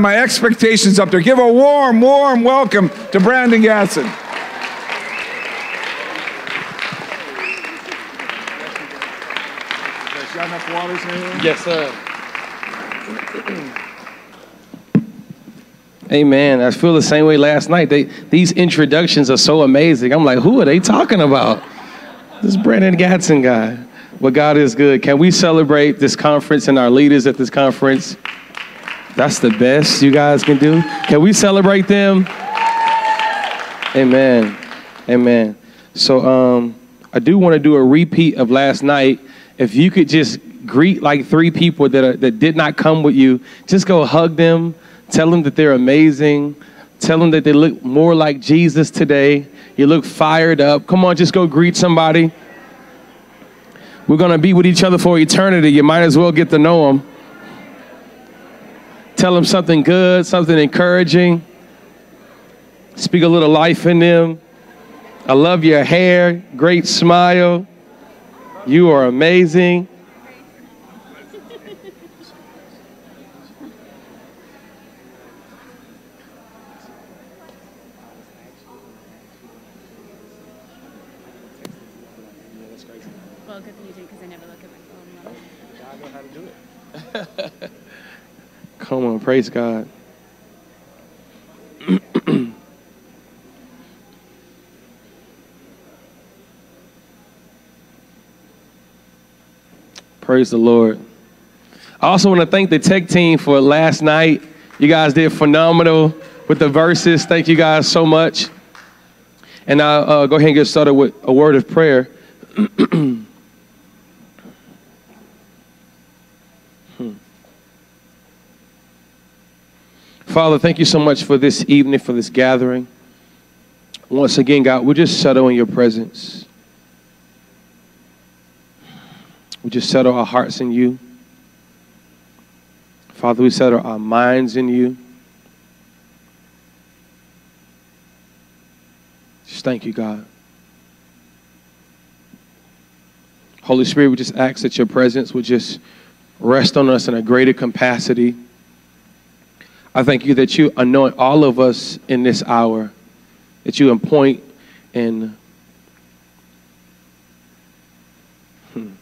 my expectations up there. Give a warm, warm welcome to Brandon Gatson. Yes, sir. Amen. I feel the same way last night. They, these introductions are so amazing. I'm like, who are they talking about? This Brandon Gatson guy. But God is good. Can we celebrate this conference and our leaders at this conference? That's the best you guys can do. Can we celebrate them? Amen. Amen. So um, I do want to do a repeat of last night. If you could just greet like three people that, are, that did not come with you, just go hug them, tell them that they're amazing, tell them that they look more like Jesus today. You look fired up. Come on, just go greet somebody. We're going to be with each other for eternity. You might as well get to know them. Tell them something good, something encouraging. Speak a little life in them. I love your hair, great smile. You are amazing. Well, good thing you did because I never look at my phone. Come on, praise God. praise the Lord. I also want to thank the tech team for last night. You guys did phenomenal with the verses. Thank you guys so much. And I'll uh, go ahead and get started with a word of prayer. Father, thank you so much for this evening, for this gathering. Once again, God, we just settle in your presence. We just settle our hearts in you. Father, we settle our minds in you. Just thank you, God. Holy Spirit, we just ask that your presence would just rest on us in a greater capacity. I thank you that you anoint all of us in this hour, that you appoint and hmm,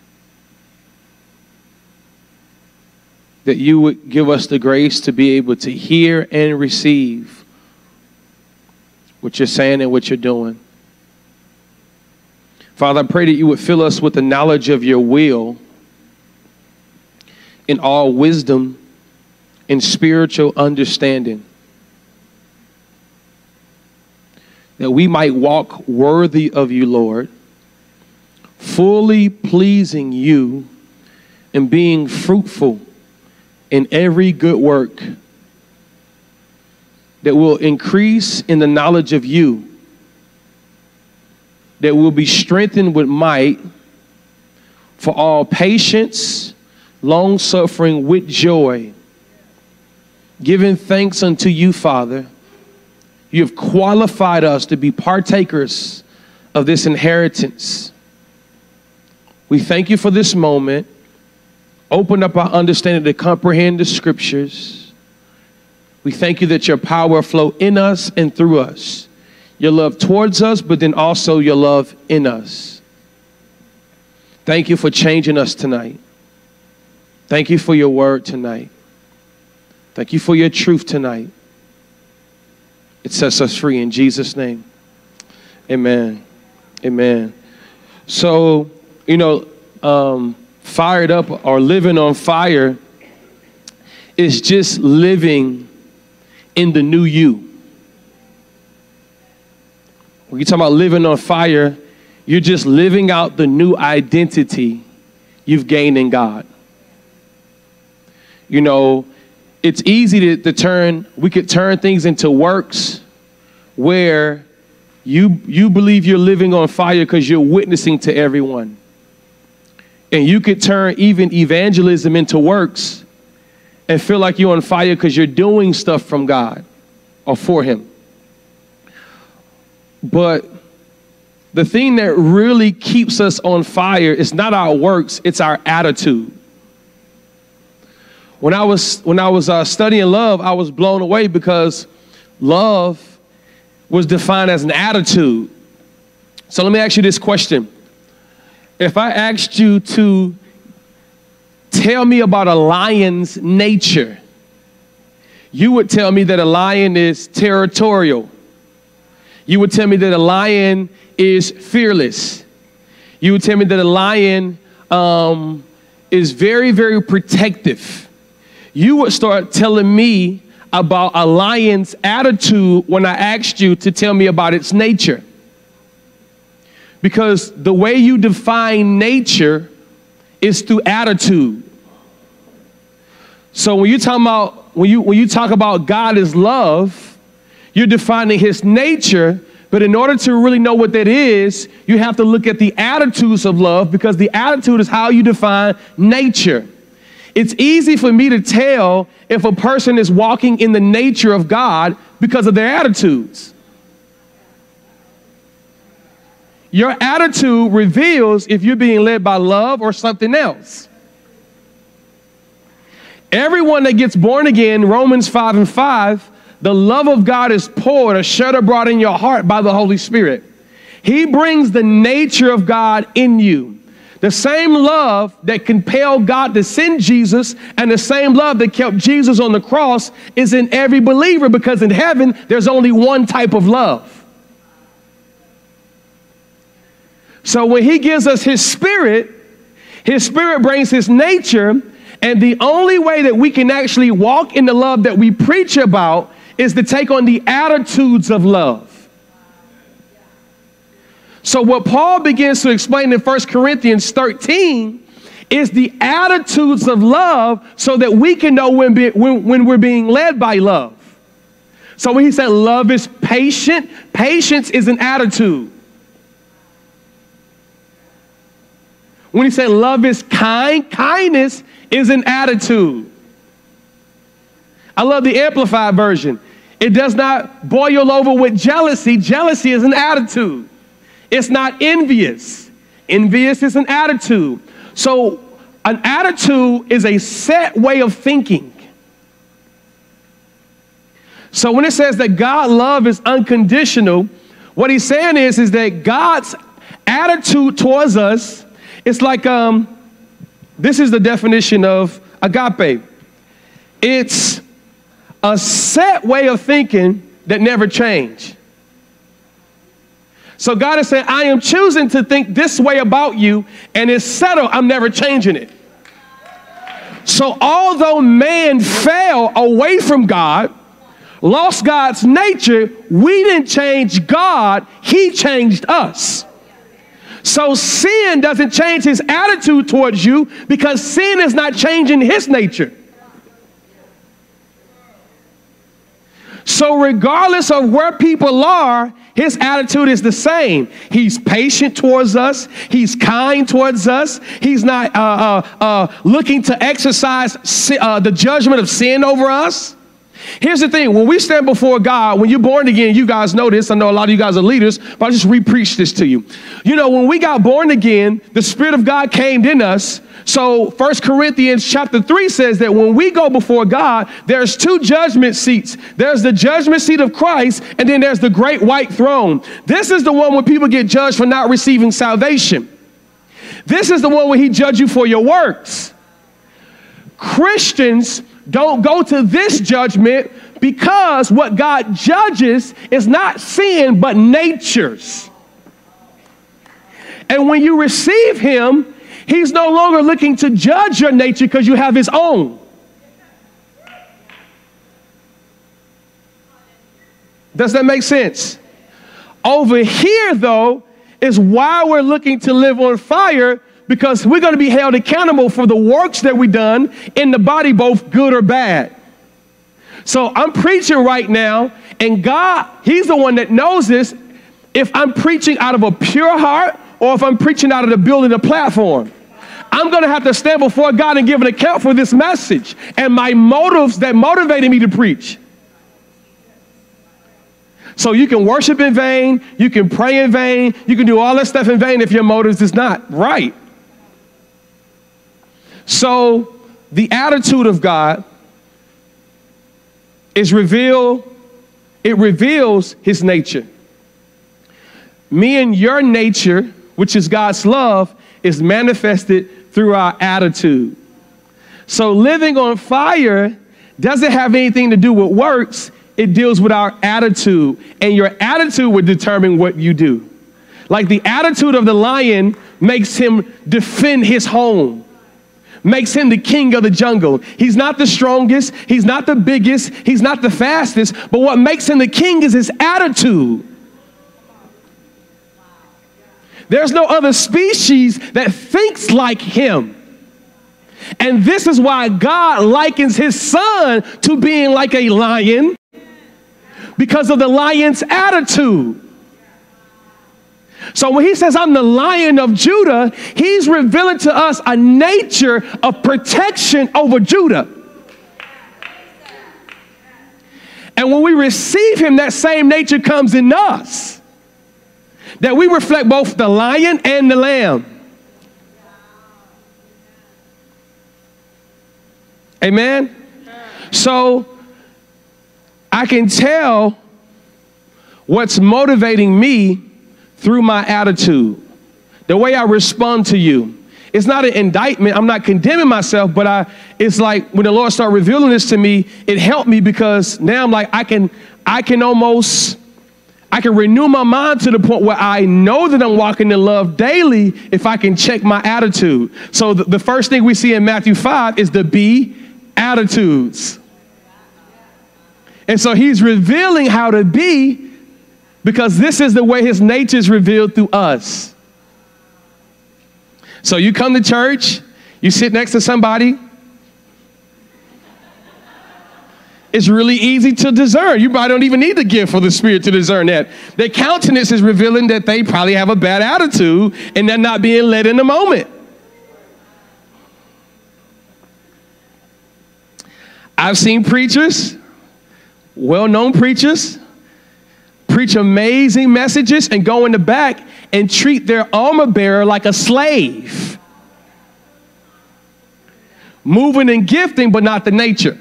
that you would give us the grace to be able to hear and receive what you're saying and what you're doing. Father, I pray that you would fill us with the knowledge of your will in all wisdom and spiritual understanding. That we might walk worthy of you, Lord, fully pleasing you and being fruitful in every good work that will increase in the knowledge of you, that will be strengthened with might for all patience, long suffering with joy, giving thanks unto you, Father. You have qualified us to be partakers of this inheritance. We thank you for this moment. Open up our understanding to comprehend the scriptures. We thank you that your power flow in us and through us. Your love towards us, but then also your love in us. Thank you for changing us tonight. Thank you for your word tonight. Thank you for your truth tonight. It sets us free in Jesus' name. Amen. Amen. So, you know, um, fired up or living on fire is just living in the new you. When you talk about living on fire, you're just living out the new identity you've gained in God. You know, it's easy to, to turn, we could turn things into works where you, you believe you're living on fire because you're witnessing to everyone. And you could turn even evangelism into works and feel like you're on fire because you're doing stuff from God or for Him. But the thing that really keeps us on fire is not our works, it's our attitude. When I was when I was uh, studying love, I was blown away because love was defined as an attitude. So let me ask you this question: If I asked you to tell me about a lion's nature, you would tell me that a lion is territorial. You would tell me that a lion is fearless. You would tell me that a lion um, is very, very protective. You would start telling me about a lion's attitude when I asked you to tell me about its nature. Because the way you define nature is through attitude. So when you talk about when you when you talk about God is love, you're defining his nature but in order to really know what that is, you have to look at the attitudes of love because the attitude is how you define nature. It's easy for me to tell if a person is walking in the nature of God because of their attitudes. Your attitude reveals if you're being led by love or something else. Everyone that gets born again, Romans 5 and 5, the love of God is poured or shed abroad in your heart by the Holy Spirit. He brings the nature of God in you. The same love that compelled God to send Jesus and the same love that kept Jesus on the cross is in every believer because in heaven there's only one type of love. So when he gives us his spirit, his spirit brings his nature, and the only way that we can actually walk in the love that we preach about is to take on the attitudes of love. So, what Paul begins to explain in 1 Corinthians 13 is the attitudes of love so that we can know when, be, when, when we're being led by love. So, when he said love is patient, patience is an attitude. When he said love is kind, kindness is an attitude. I love the amplified version. It does not boil over with jealousy. Jealousy is an attitude. It's not envious. Envious is an attitude. So, an attitude is a set way of thinking. So, when it says that God love is unconditional, what he's saying is, is that God's attitude towards us is like um, this is the definition of agape. It's a set way of thinking that never change. So God is saying, I am choosing to think this way about you, and it's settled. I'm never changing it. So although man fell away from God, lost God's nature, we didn't change God, He changed us. So sin doesn't change His attitude towards you because sin is not changing His nature. So, regardless of where people are, his attitude is the same. He's patient towards us. He's kind towards us. He's not uh, uh, uh, looking to exercise uh, the judgment of sin over us. Here's the thing when we stand before God, when you're born again, you guys know this. I know a lot of you guys are leaders, but I just repreach this to you. You know, when we got born again, the Spirit of God came in us. So First Corinthians chapter 3 says that when we go before God, there's two judgment seats. There's the judgment seat of Christ, and then there's the great white throne. This is the one where people get judged for not receiving salvation. This is the one where he judge you for your works. Christians don't go to this judgment because what God judges is not sin, but natures. And when you receive Him, He's no longer looking to judge your nature because you have His own. Does that make sense? Over here, though, is why we're looking to live on fire because we're going to be held accountable for the works that we've done in the body, both good or bad. So I'm preaching right now, and God, He's the one that knows this. If I'm preaching out of a pure heart or if I'm preaching out of the building the platform. I'm going to have to stand before God and give an account for this message and my motives that motivated me to preach. So you can worship in vain, you can pray in vain, you can do all that stuff in vain if your motives is not right. So the attitude of God is revealed, it reveals his nature. Me and your nature, which is God's love, is manifested through our attitude. So living on fire doesn't have anything to do with works, it deals with our attitude. And your attitude would determine what you do. Like the attitude of the lion makes him defend his home, makes him the king of the jungle. He's not the strongest, he's not the biggest, he's not the fastest, but what makes him the king is his attitude. There's no other species that thinks like him. And this is why God likens his son to being like a lion because of the lion's attitude. So when he says, I'm the lion of Judah, he's revealing to us a nature of protection over Judah. And when we receive him, that same nature comes in us. That we reflect both the lion and the lamb. Amen? So I can tell what's motivating me through my attitude, the way I respond to you. It's not an indictment. I'm not condemning myself, but I it's like when the Lord started revealing this to me, it helped me because now I'm like I can I can almost I can renew my mind to the point where I know that I'm walking in love daily if I can check my attitude. So the, the first thing we see in Matthew 5 is the be attitudes. And so he's revealing how to be because this is the way his nature is revealed through us. So you come to church, you sit next to somebody. It's really easy to discern. You probably don't even need the gift for the Spirit to discern that. Their countenance is revealing that they probably have a bad attitude and they're not being led in the moment. I've seen preachers, well known preachers, preach amazing messages and go in the back and treat their armor bearer like a slave. Moving and gifting, but not the nature.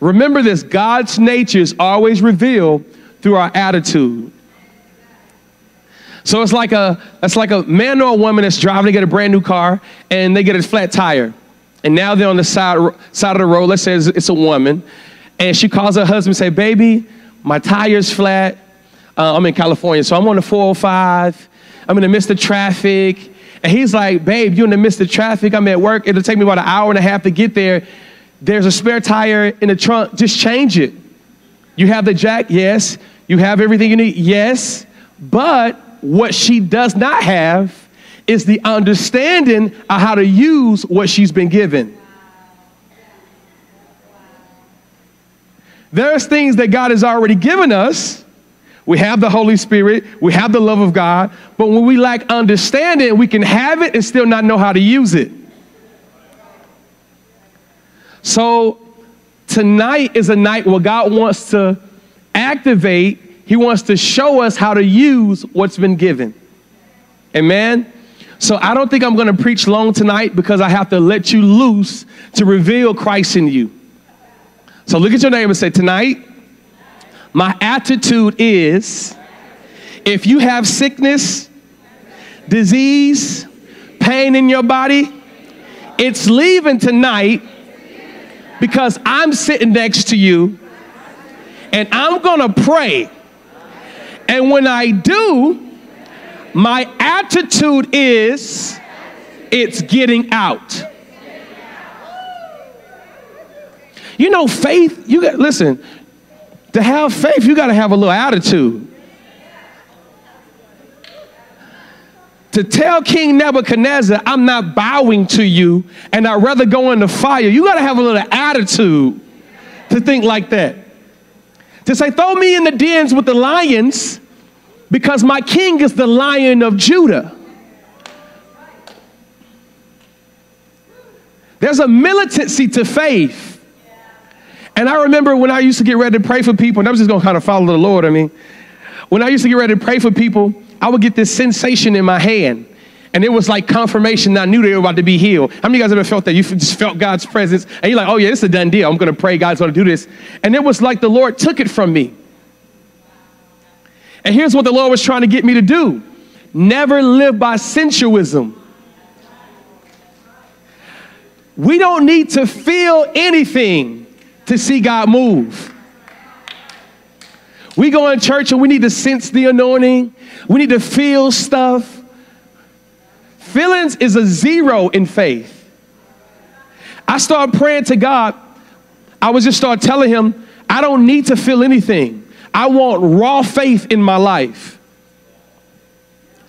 Remember this God's nature is always revealed through our attitude. So it's like a it's like a man or a woman that's driving to get a brand new car and they get a flat tire. And now they're on the side, side of the road. Let's say it's a woman. And she calls her husband and say, baby, my tire's flat. Uh, I'm in California, so I'm on the 405. I'm in the midst of traffic. And he's like, babe, you're in the midst of traffic. I'm at work. It'll take me about an hour and a half to get there. There's a spare tire in the trunk. Just change it. You have the jack? Yes. You have everything you need? Yes. But what she does not have is the understanding of how to use what she's been given. There's things that God has already given us. We have the Holy Spirit, we have the love of God, but when we lack understanding, we can have it and still not know how to use it. So, tonight is a night where God wants to activate, He wants to show us how to use what's been given. Amen? So I don't think I'm going to preach long tonight because I have to let you loose to reveal Christ in you. So look at your name and say, Tonight, my attitude is if you have sickness, disease, pain in your body, it's leaving tonight because I'm sitting next to you and I'm to pray. And when I do, my attitude is it's getting out. You know, faith, you got, listen, to have faith, you got to have a little attitude. To tell King Nebuchadnezzar, I'm not bowing to you and I'd rather go in the fire, you got to have a little attitude to think like that. To say, throw me in the dens with the lions because my king is the lion of Judah. There's a militancy to faith. And I remember when I used to get ready to pray for people, and I was just gonna kind of follow the Lord. I mean, when I used to get ready to pray for people, I would get this sensation in my hand. And it was like confirmation. I knew they were about to be healed. How many of you guys ever felt that? You just felt God's presence and you're like, oh yeah, this is a done deal. I'm going to pray. God's going to do this. And it was like the Lord took it from me. And here's what the Lord was trying to get me to do never live by sensualism. We don't need to feel anything to see God move. We go in church and we need to sense the anointing. We need to feel stuff. Feelings is a zero in faith. I started praying to God. I was just start telling him, I don't need to feel anything. I want raw faith in my life.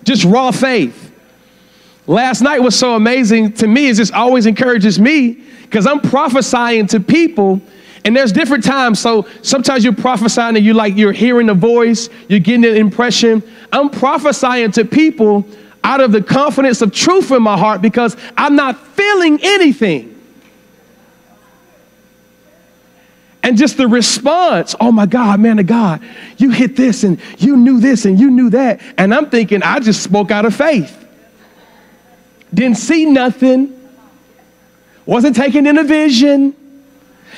Just raw faith. Last night was so amazing to me. It just always encourages me because I'm prophesying to people and there's different times. So sometimes you're prophesying and you like you're hearing a voice, you're getting an impression. I'm prophesying to people out of the confidence of truth in my heart because I'm not feeling anything. And just the response, oh my God, man of God, you hit this and you knew this and you knew that. And I'm thinking, I just spoke out of faith. Didn't see nothing, wasn't taken in a vision.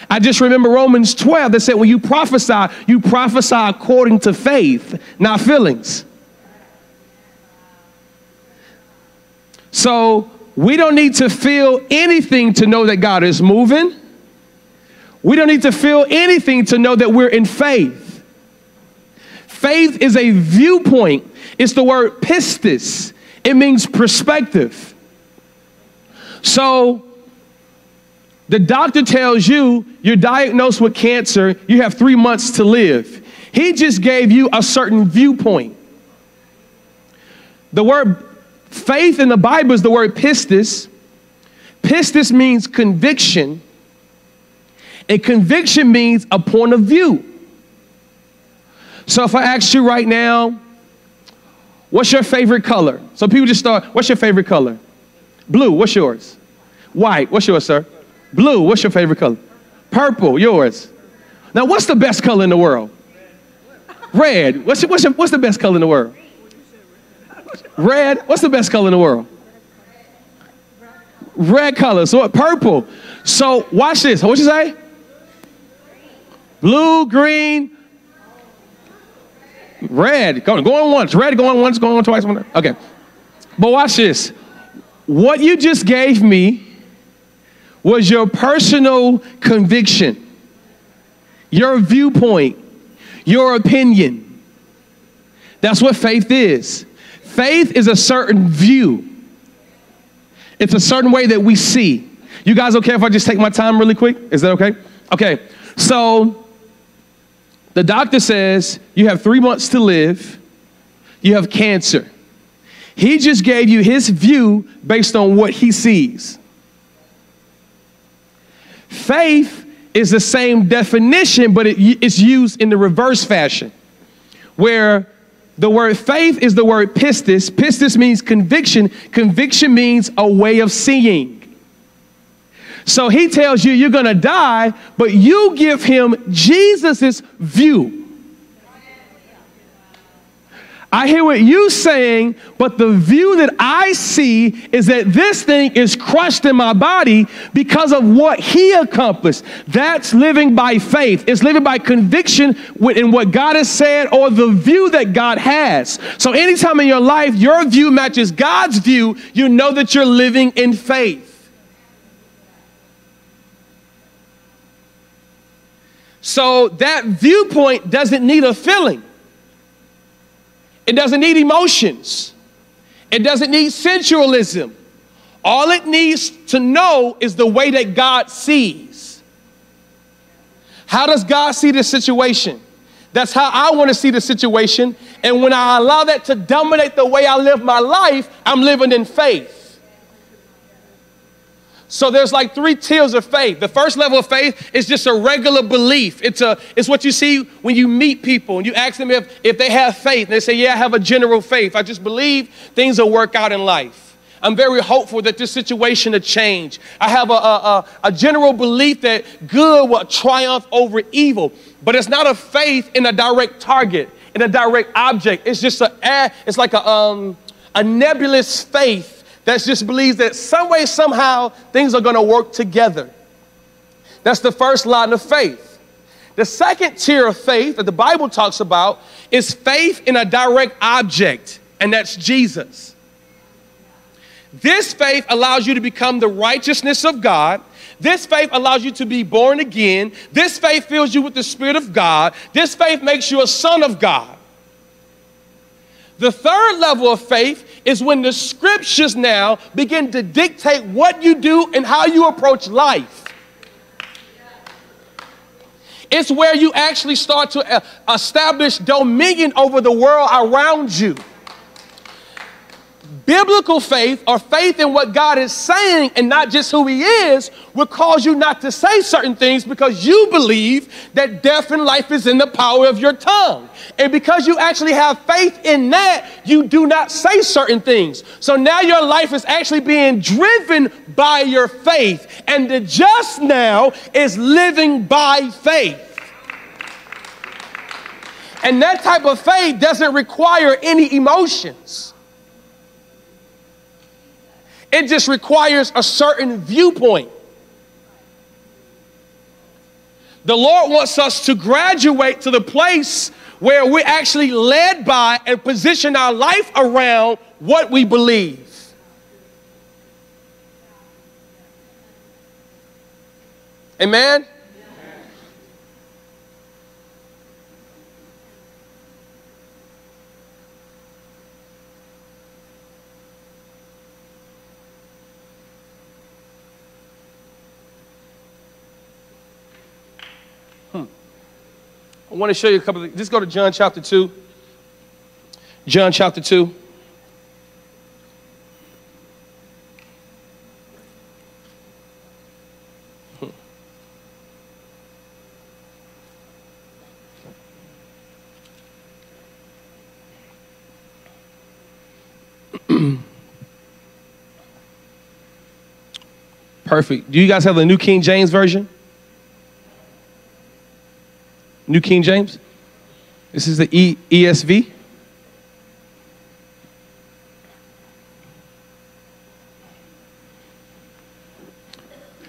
I just remember Romans 12 that said, when you prophesy, you prophesy according to faith, not feelings. So we don't need to feel anything to know that God is moving. We don't need to feel anything to know that we're in faith. Faith is a viewpoint. It's the word pistis. It means perspective. So the doctor tells you you're diagnosed with cancer, you have three months to live. He just gave you a certain viewpoint. The word Faith in the Bible is the word pistis. Pistis means conviction, and conviction means a point of view. So if I ask you right now, what's your favorite color? So people just start, what's your favorite color? Blue, what's yours? White, what's yours, sir? Blue, what's your favorite color? Purple, yours. Now, what's the best color in the world? Red. What's, what's, what's the best color in the world? Red. What's the best color in the world? Red color. So what? Purple. So watch this. What you say? Blue, green, red. Going, going once. Red going once, going on twice. Okay. But watch this. What you just gave me was your personal conviction, your viewpoint, your opinion. That's what faith is. Faith is a certain view, it's a certain way that we see. You guys okay if I just take my time really quick? Is that okay? Okay, so the doctor says you have three months to live, you have cancer. He just gave you his view based on what he sees. Faith is the same definition, but it, it's used in the reverse fashion, where the word faith is the word pistis. Pistis means conviction. Conviction means a way of seeing. So he tells you you're going to die, but you give him Jesus's view. I hear what you saying, but the view that I see is that this thing is crushed in my body because of what he accomplished. That's living by faith. It's living by conviction in what God has said or the view that God has. So anytime in your life your view matches God's view, you know that you're living in faith. So that viewpoint doesn't need a feeling. It doesn't need emotions. It doesn't need sensualism. All it needs to know is the way that God sees. How does God see the situation? That's how I want to see the situation. And when I allow that to dominate the way I live my life, I'm living in faith. So there's like three tiers of faith. The first level of faith is just a regular belief. It's a it's what you see when you meet people and you ask them if, if they have faith. And they say, Yeah, I have a general faith. I just believe things will work out in life. I'm very hopeful that this situation will change. I have a, a, a, a general belief that good will triumph over evil. But it's not a faith in a direct target, in a direct object. It's just a it's like a um a nebulous faith that just believes that some way, somehow, things are going to work together. That's the first line of faith. The second tier of faith that the Bible talks about is faith in a direct object, and that's Jesus. This faith allows you to become the righteousness of God. This faith allows you to be born again. This faith fills you with the Spirit of God. This faith makes you a son of God. The third level of faith is when the scriptures now begin to dictate what you do and how you approach life. It's where you actually start to uh, establish dominion over the world around you. Biblical faith or faith in what God is saying and not just who He is will cause you not to say certain things because you believe that death and life is in the power of your tongue. And because you actually have faith in that, you do not say certain things. So now your life is actually being driven by your faith. And the just now is living by faith. And that type of faith doesn't require any emotions. It just requires a certain viewpoint. The Lord wants us to graduate to the place where we're actually led by and position our life around what we believe. Amen? I want to show you a couple of Just go to John chapter 2. John chapter 2. Perfect. Do you guys have the New King James Version? New King James. This is the e- ESV.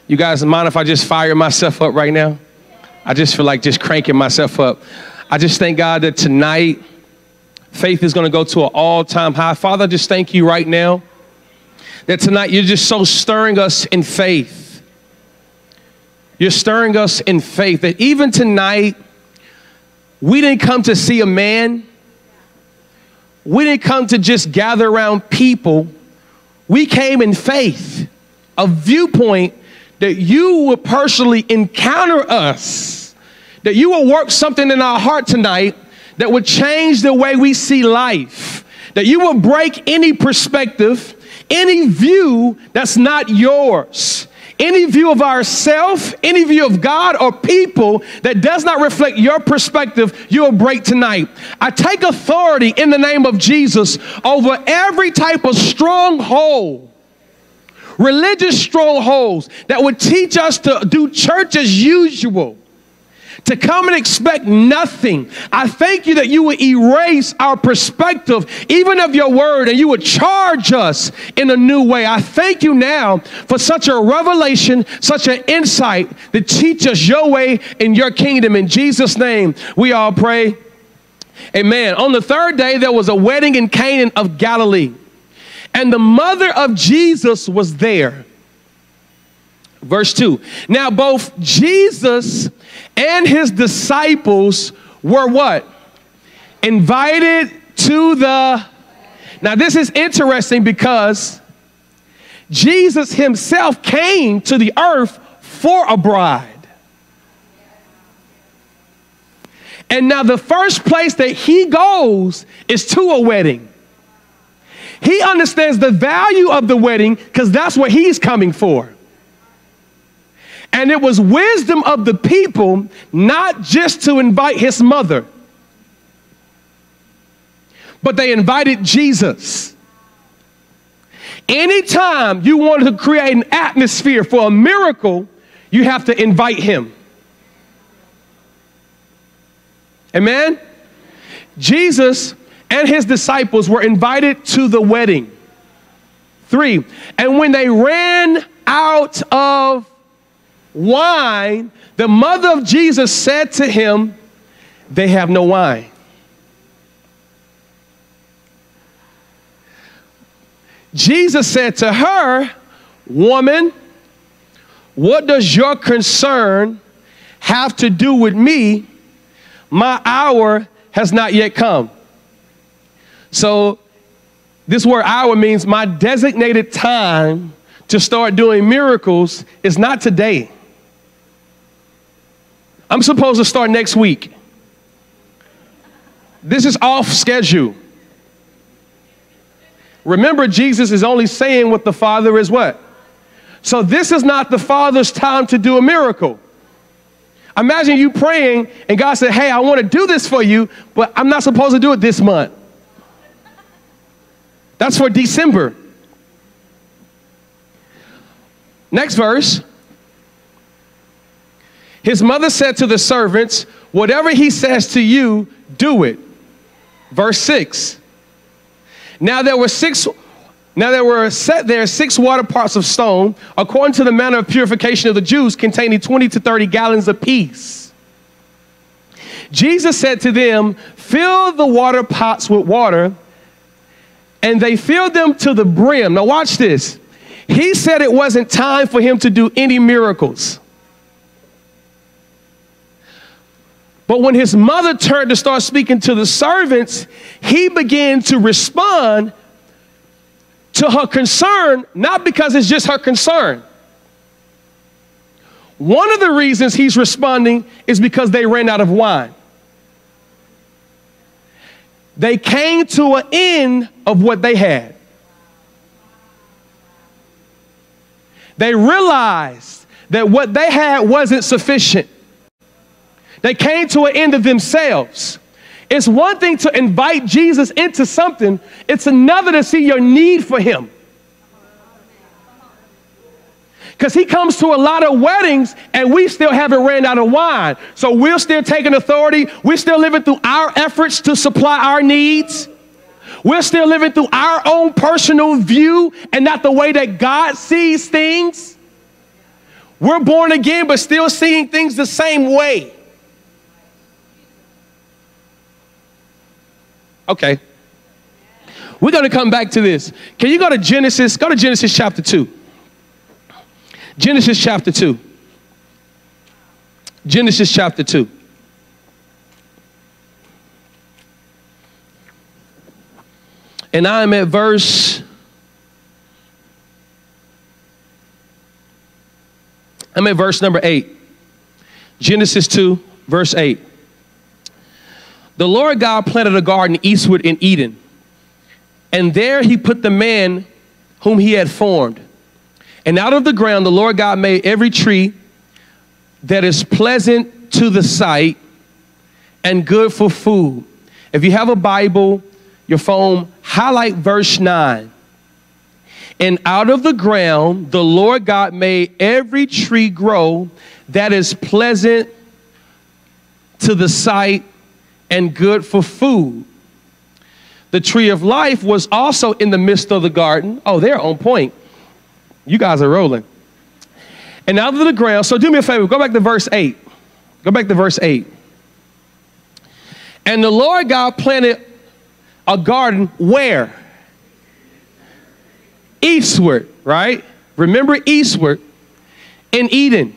You guys mind if I just fire myself up right now? I just feel like just cranking myself up. I just thank God that tonight faith is going to go to an all time high. Father, I just thank you right now that tonight you're just so stirring us in faith. You're stirring us in faith that even tonight, we didn't come to see a man. We didn't come to just gather around people. We came in faith, a viewpoint that you will personally encounter us, that you will work something in our heart tonight that would change the way we see life, that you will break any perspective, any view that's not yours any view of ourself, any view of God or people that does not reflect your perspective, you'll break tonight. I take authority in the name of Jesus over every type of stronghold religious strongholds that would teach us to do church as usual to come and expect nothing. I thank you that you would erase our perspective, even of your word, and you would charge us in a new way. I thank you now for such a revelation, such an insight that teach us your way in your kingdom. In Jesus' name, we all pray. Amen. On the third day, there was a wedding in Cana of Galilee, and the mother of Jesus was there. Verse 2. Now, both Jesus and his disciples were what? Invited to the. Now, this is interesting because Jesus himself came to the earth for a bride. And now, the first place that he goes is to a wedding. He understands the value of the wedding because that's what he's coming for. And it was wisdom of the people not just to invite his mother, but they invited Jesus. Anytime you want to create an atmosphere for a miracle, you have to invite him. Amen? Jesus and his disciples were invited to the wedding 3. And when they ran out of wine, the mother of Jesus said to him, They have no wine. Jesus said to her, Woman, what does your concern have to do with me? My hour has not yet come. So, this word hour means my designated time to start doing miracles is not today. I'm supposed to start next week. This is off schedule. Remember, Jesus is only saying what the Father is what? So this is not the Father's time to do a miracle. Imagine you praying and God said, Hey, I want to do this for you, but I'm not supposed to do it this month. That's for December. Next verse. His mother said to the servants, Whatever he says to you, do it. Verse 6. Now there were six now there were set there six water pots of stone, according to the manner of purification of the Jews, containing 20 to 30 gallons apiece. Jesus said to them, Fill the water pots with water, and they filled them to the brim. Now, watch this. He said it wasn't time for him to do any miracles. But when his mother turned to start speaking to the servants, he began to respond to her concern, not because it's just her concern. One of the reasons he's responding is because they ran out of wine. They came to an end of what they had. They realized that what they had wasn't sufficient. They came to an end of themselves. It's one thing to invite Jesus into something, it's another to see your need for him. Because he comes to a lot of weddings and we still haven't ran out of wine. So we're still taking authority. We're still living through our efforts to supply our needs. We're still living through our own personal view and not the way that God sees things. We're born again, but still seeing things the same way. Okay. We're going to come back to this. Can you go to Genesis? Go to Genesis chapter 2. Genesis chapter 2. Genesis chapter 2. And I'm at verse. I'm at verse number 8. Genesis 2, verse 8. The Lord God planted a garden eastward in Eden, and there he put the man whom he had formed. And out of the ground, the Lord God made every tree that is pleasant to the sight and good for food. If you have a Bible, your phone, highlight verse 9. And out of the ground, the Lord God made every tree grow that is pleasant to the sight and good for food. The tree of life was also in the midst of the garden. Oh, they're on point. You guys are rolling. And out of the ground, so do me a favor, go back to verse 8. Go back to verse 8. And the Lord God planted a garden where? Eastward, right? Remember eastward in Eden.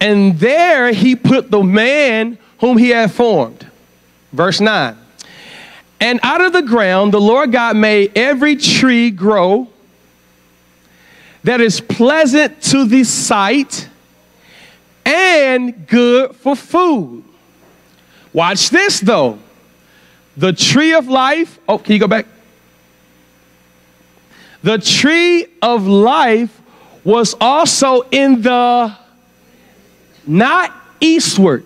And there he put the man whom he had formed. Verse 9. And out of the ground the Lord God made every tree grow that is pleasant to the sight and good for food. Watch this though. The tree of life, oh, can you go back? The tree of life was also in the not eastward.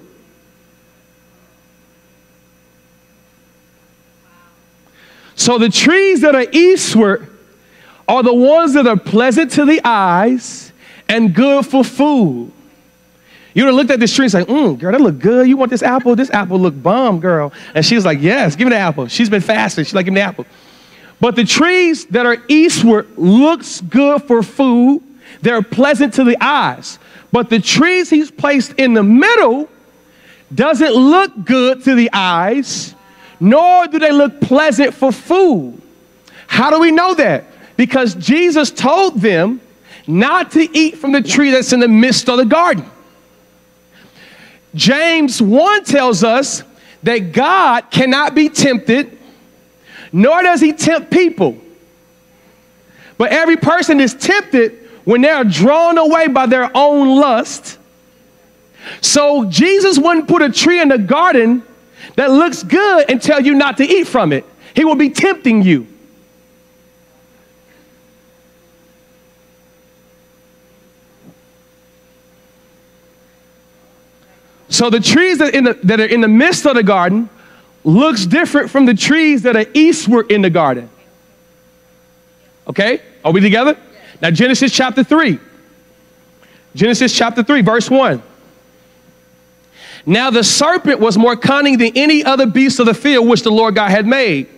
So the trees that are eastward are the ones that are pleasant to the eyes and good for food. You would have looked at this tree and said, mm, girl, that look good. You want this apple? This apple look bomb, girl. And she was like, yes, give me the apple. She's been fasting. She's like, give me the apple. But the trees that are eastward looks good for food. They're pleasant to the eyes. But the trees he's placed in the middle doesn't look good to the eyes, nor do they look pleasant for food. How do we know that? Because Jesus told them not to eat from the tree that's in the midst of the garden. James 1 tells us that God cannot be tempted, nor does he tempt people. But every person is tempted when they are drawn away by their own lust. So Jesus wouldn't put a tree in the garden that looks good and tell you not to eat from it. He will be tempting you. So the trees that, the, that, are in the midst of the garden looks different from the trees that are eastward in the garden. Okay? Are we together? Now Genesis chapter 3. Genesis chapter 3 verse 1. Now the serpent was more cunning than any other beast of the field which the Lord God had made.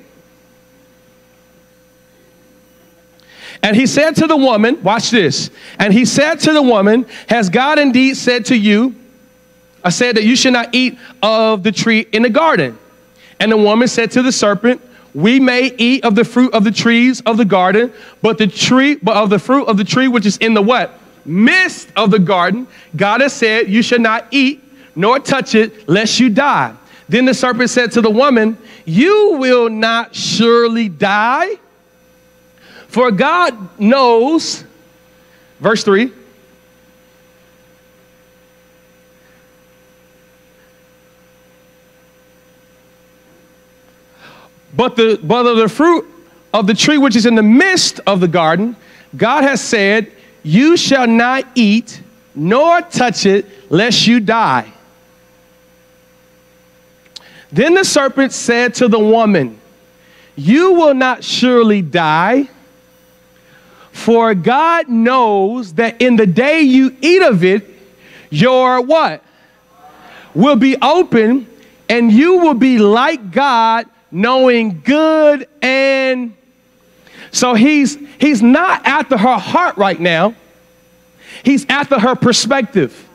And he said to the woman, watch this. And he said to the woman, Has God indeed said to you, I said that you should not eat of the tree in the garden? And the woman said to the serpent, We may eat of the fruit of the trees of the garden, but the tree, but of the fruit of the tree which is in the what? Midst of the garden, God has said, You should not eat nor touch it, lest you die. Then the serpent said to the woman, You will not surely die. For God knows, verse 3, but the but of the fruit of the tree which is in the midst of the garden, God has said, You shall not eat nor touch it, lest you die. Then the serpent said to the woman, You will not surely die, for God knows that in the day you eat of it, your what? Will be open, and you will be like God, knowing good and so he's he's not after her heart right now. He's after her perspective.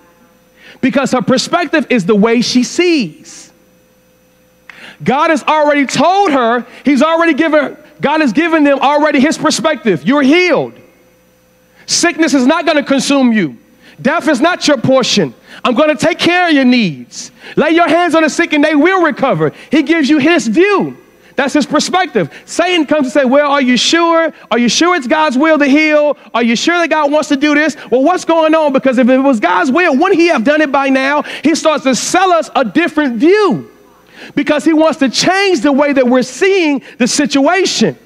Because her perspective is the way she sees. God has already told her, He's already given, God has given them already His perspective. You're healed. Sickness is not going to consume you. Death is not your portion. I'm going to take care of your needs. Lay your hands on the sick and they will recover. He gives you His view. That's his perspective. Satan comes and say, Well, are you sure? Are you sure it's God's will to heal? Are you sure that God wants to do this? Well, what's going on? Because if it was God's will, wouldn't he have done it by now? He starts to sell us a different view because he wants to change the way that we're seeing the situation.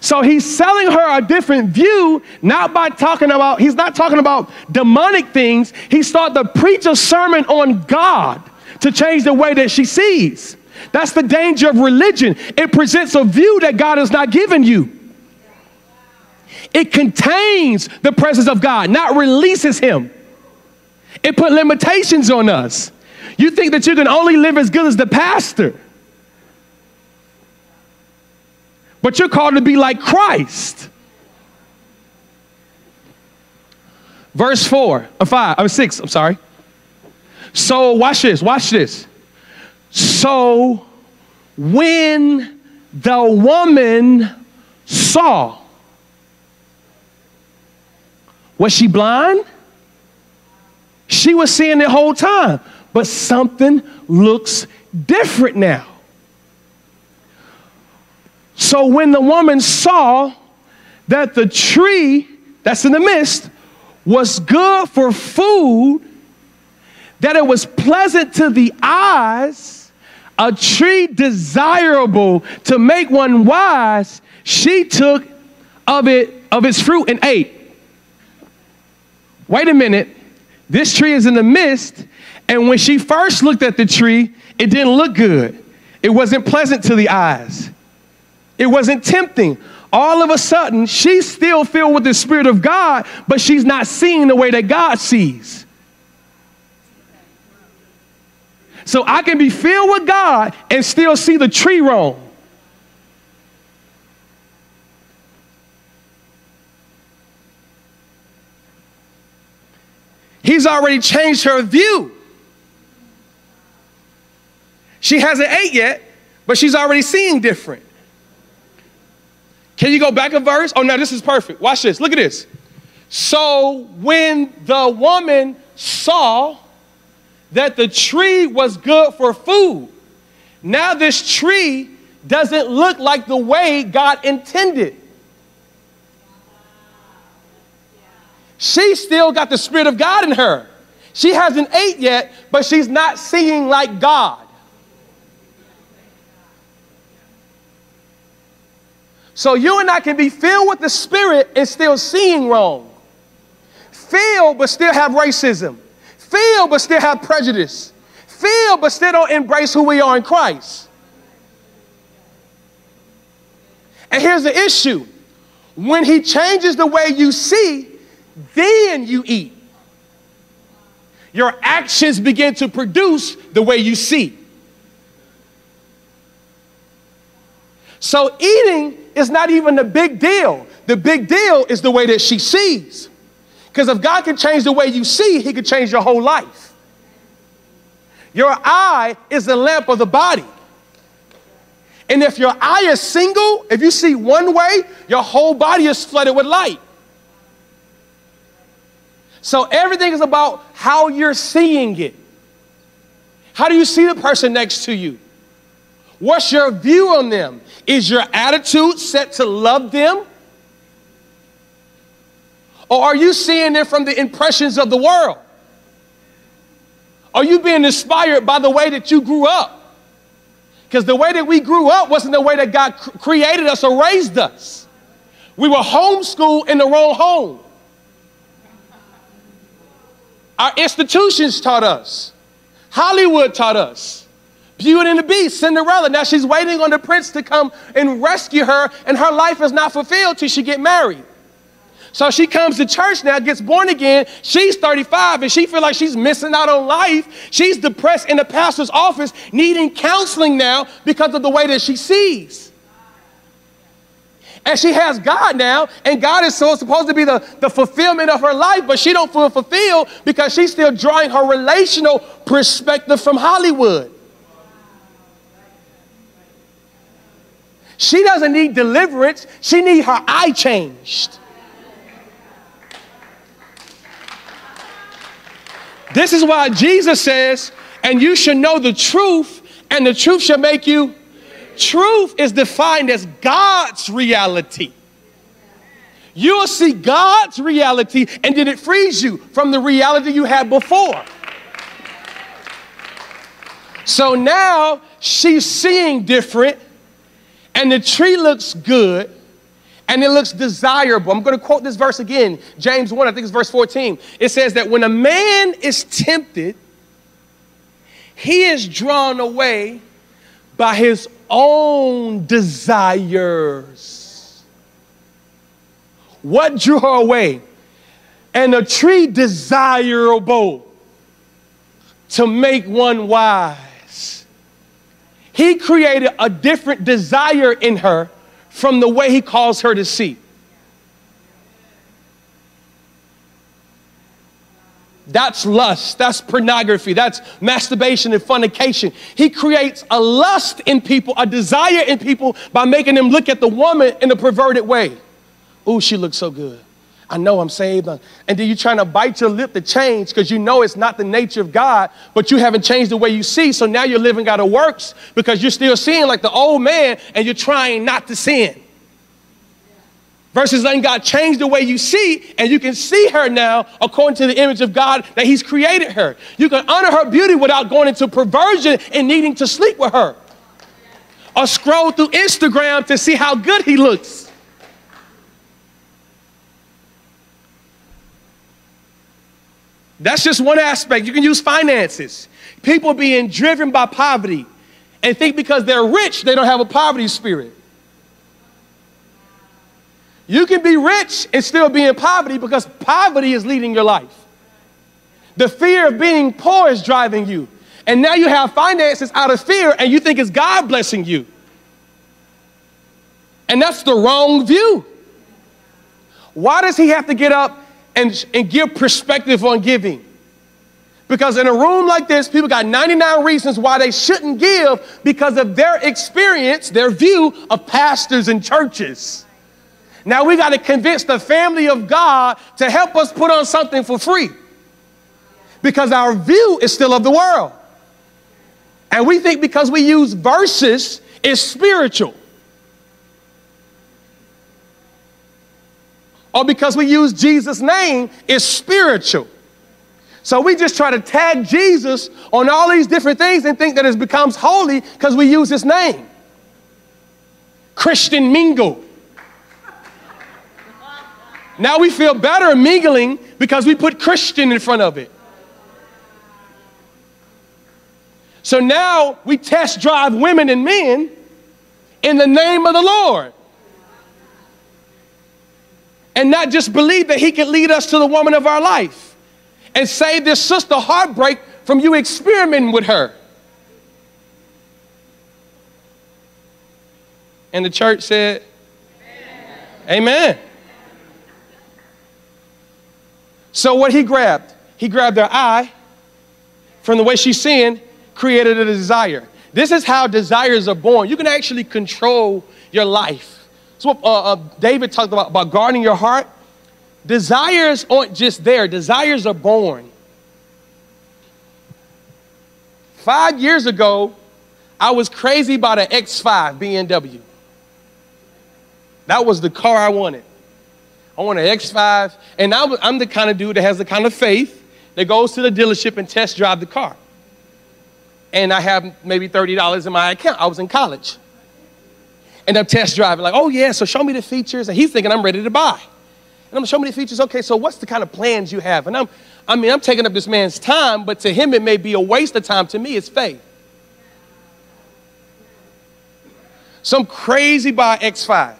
So he's selling her a different view, not by talking about, he's not talking about demonic things. He started to preach a sermon on God to change the way that she sees. That's the danger of religion. It presents a view that God has not given you. It contains the presence of God, not releases him. It put limitations on us. You think that you can only live as good as the pastor. But you're called to be like Christ. Verse 4, or 5, or 6, I'm sorry. So, watch this, watch this. So, when the woman saw, was she blind? She was seeing the whole time but something looks different now. So when the woman saw that the tree that's in the midst was good for food, that it was pleasant to the eyes, a tree desirable to make one wise, she took of it of its fruit and ate. Wait a minute. This tree is in the midst, and when she first looked at the tree, it didn't look good. It wasn't pleasant to the eyes. It wasn't tempting. All of a sudden, she's still filled with the Spirit of God, but she's not seeing the way that God sees. So I can be filled with God and still see the tree wrong. He's already changed her view. She hasn't ate yet, but she's already seeing different. Can you go back a verse? Oh, no, this is perfect. Watch this. Look at this. So when the woman saw that the tree was good for food, now this tree doesn't look like the way God intended. She still got the Spirit of God in her. She hasn't ate yet, but she's not seeing like God. So you and I can be filled with the Spirit and still seeing wrong. Filled but still have racism. Filled but still have prejudice. Filled but still don't embrace who we are in Christ. And here's the issue when He changes the way you see, then you eat. Your actions begin to produce the way you see. So eating is not even the big deal. The big deal is the way that she sees. Because if God can change the way you see, He can change your whole life. Your eye is the lamp of the body. And if your eye is single, if you see one way, your whole body is flooded with light. So everything is about how you're seeing it. How do you see the person next to you? What's your view on them? Is your attitude set to love them? Or are you seeing it from the impressions of the world? Are you being inspired by the way that you grew up? Because the way that we grew up wasn't the way that God created us or raised us. We were homeschooled in the wrong home. Our institutions taught us. Hollywood taught us. Beauty and the Beast, Cinderella. Now she's waiting on the prince to come and rescue her, and her life is not fulfilled till she get married. So she comes to church now, gets born again. She's 35 and she feels like she's missing out on life. She's depressed in the pastor's office, needing counseling now because of the way that she sees. And she has God now, and God is so supposed to be the, the fulfillment of her life, but she don't feel fulfilled because she's still drawing her relational perspective from Hollywood. She doesn't need deliverance, she need her eye changed. This is why Jesus says, and you should know the truth, and the truth shall make you. Truth is defined as God's reality. You will see God's reality, and then it frees you from the reality you had before. So now she's seeing different, and the tree looks good, and it looks desirable. I'm going to quote this verse again, James 1, I think it's verse 14. It says that when a man is tempted, he is drawn away by his own desires. What drew her away? And a tree desirable to make one wise. He created a different desire in her from the way he calls her to see. That's lust. That's pornography. That's masturbation and fornication. He creates a lust in people, a desire in people by making them look at the woman in a perverted way. Oh, she looks so good. I know I'm saved. And then you're trying to bite your lip to change because you know it's not the nature of God, but you haven't changed the way you see. So now you're living out of works because you're still seeing like the old man and you're trying not to sin versus letting God change the way you see, and you can see her now according to the image of God that He's created her. You can honor her beauty without going into perversion and needing to sleep with her. Or scroll through Instagram to see how good he looks. That's just one aspect. You can use finances. People being driven by poverty and think because they're rich, they don't have a poverty spirit. You can be rich and still be in poverty because poverty is leading your life. The fear of being poor is driving you. And now you have finances out of fear and you think it's God blessing you. And that's the wrong view. Why does he have to get up and, and give perspective on giving? Because in a room like this, people got 99 reasons why they shouldn't give because of their experience, their view of pastors and churches. Now we got to convince the family of God to help us put on something for free because our view is still of the world. And we think because we use verses, it's spiritual. Or because we use Jesus' name, is spiritual. So we just try to tag Jesus on all these different things and think that it becomes holy because we use his name. Christian mingle. Now we feel better mingling because we put Christian in front of it. So now we test drive women and men in the name of the Lord. And not just believe that He can lead us to the woman of our life and save this sister heartbreak from you experimenting with her. And the church said, Amen. Amen. So what he grabbed? He grabbed her eye from the way she's seeing, created a desire. This is how desires are born. You can actually control your life. So uh, uh, David talked about, about guarding your heart. Desires aren't just there, desires are born. Five years ago, I was crazy about an X5 BMW. That was the car I wanted. I want an X5. And I'm the kind of dude that has the kind of faith that goes to the dealership and test drive the car. And I have maybe $30 in my account. I was in college. And I'm test driving, like, oh yeah, so show me the features. And he's thinking I'm ready to buy. And I'm show me the features. Okay, so what's the kind of plans you have? And I'm, I mean, I'm taking up this man's time, but to him it may be a waste of time. To me, it's faith. Some crazy buy X5.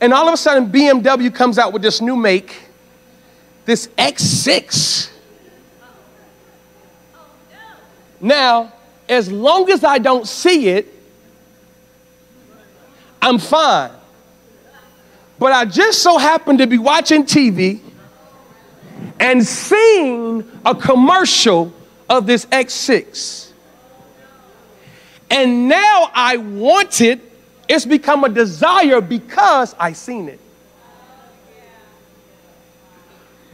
And all of a sudden, BMW comes out with this new make, this X6. Now, as long as I don't see it, I'm fine. But I just so happened to be watching TV and seeing a commercial of this X6. And now I want it it's become a desire because I seen it.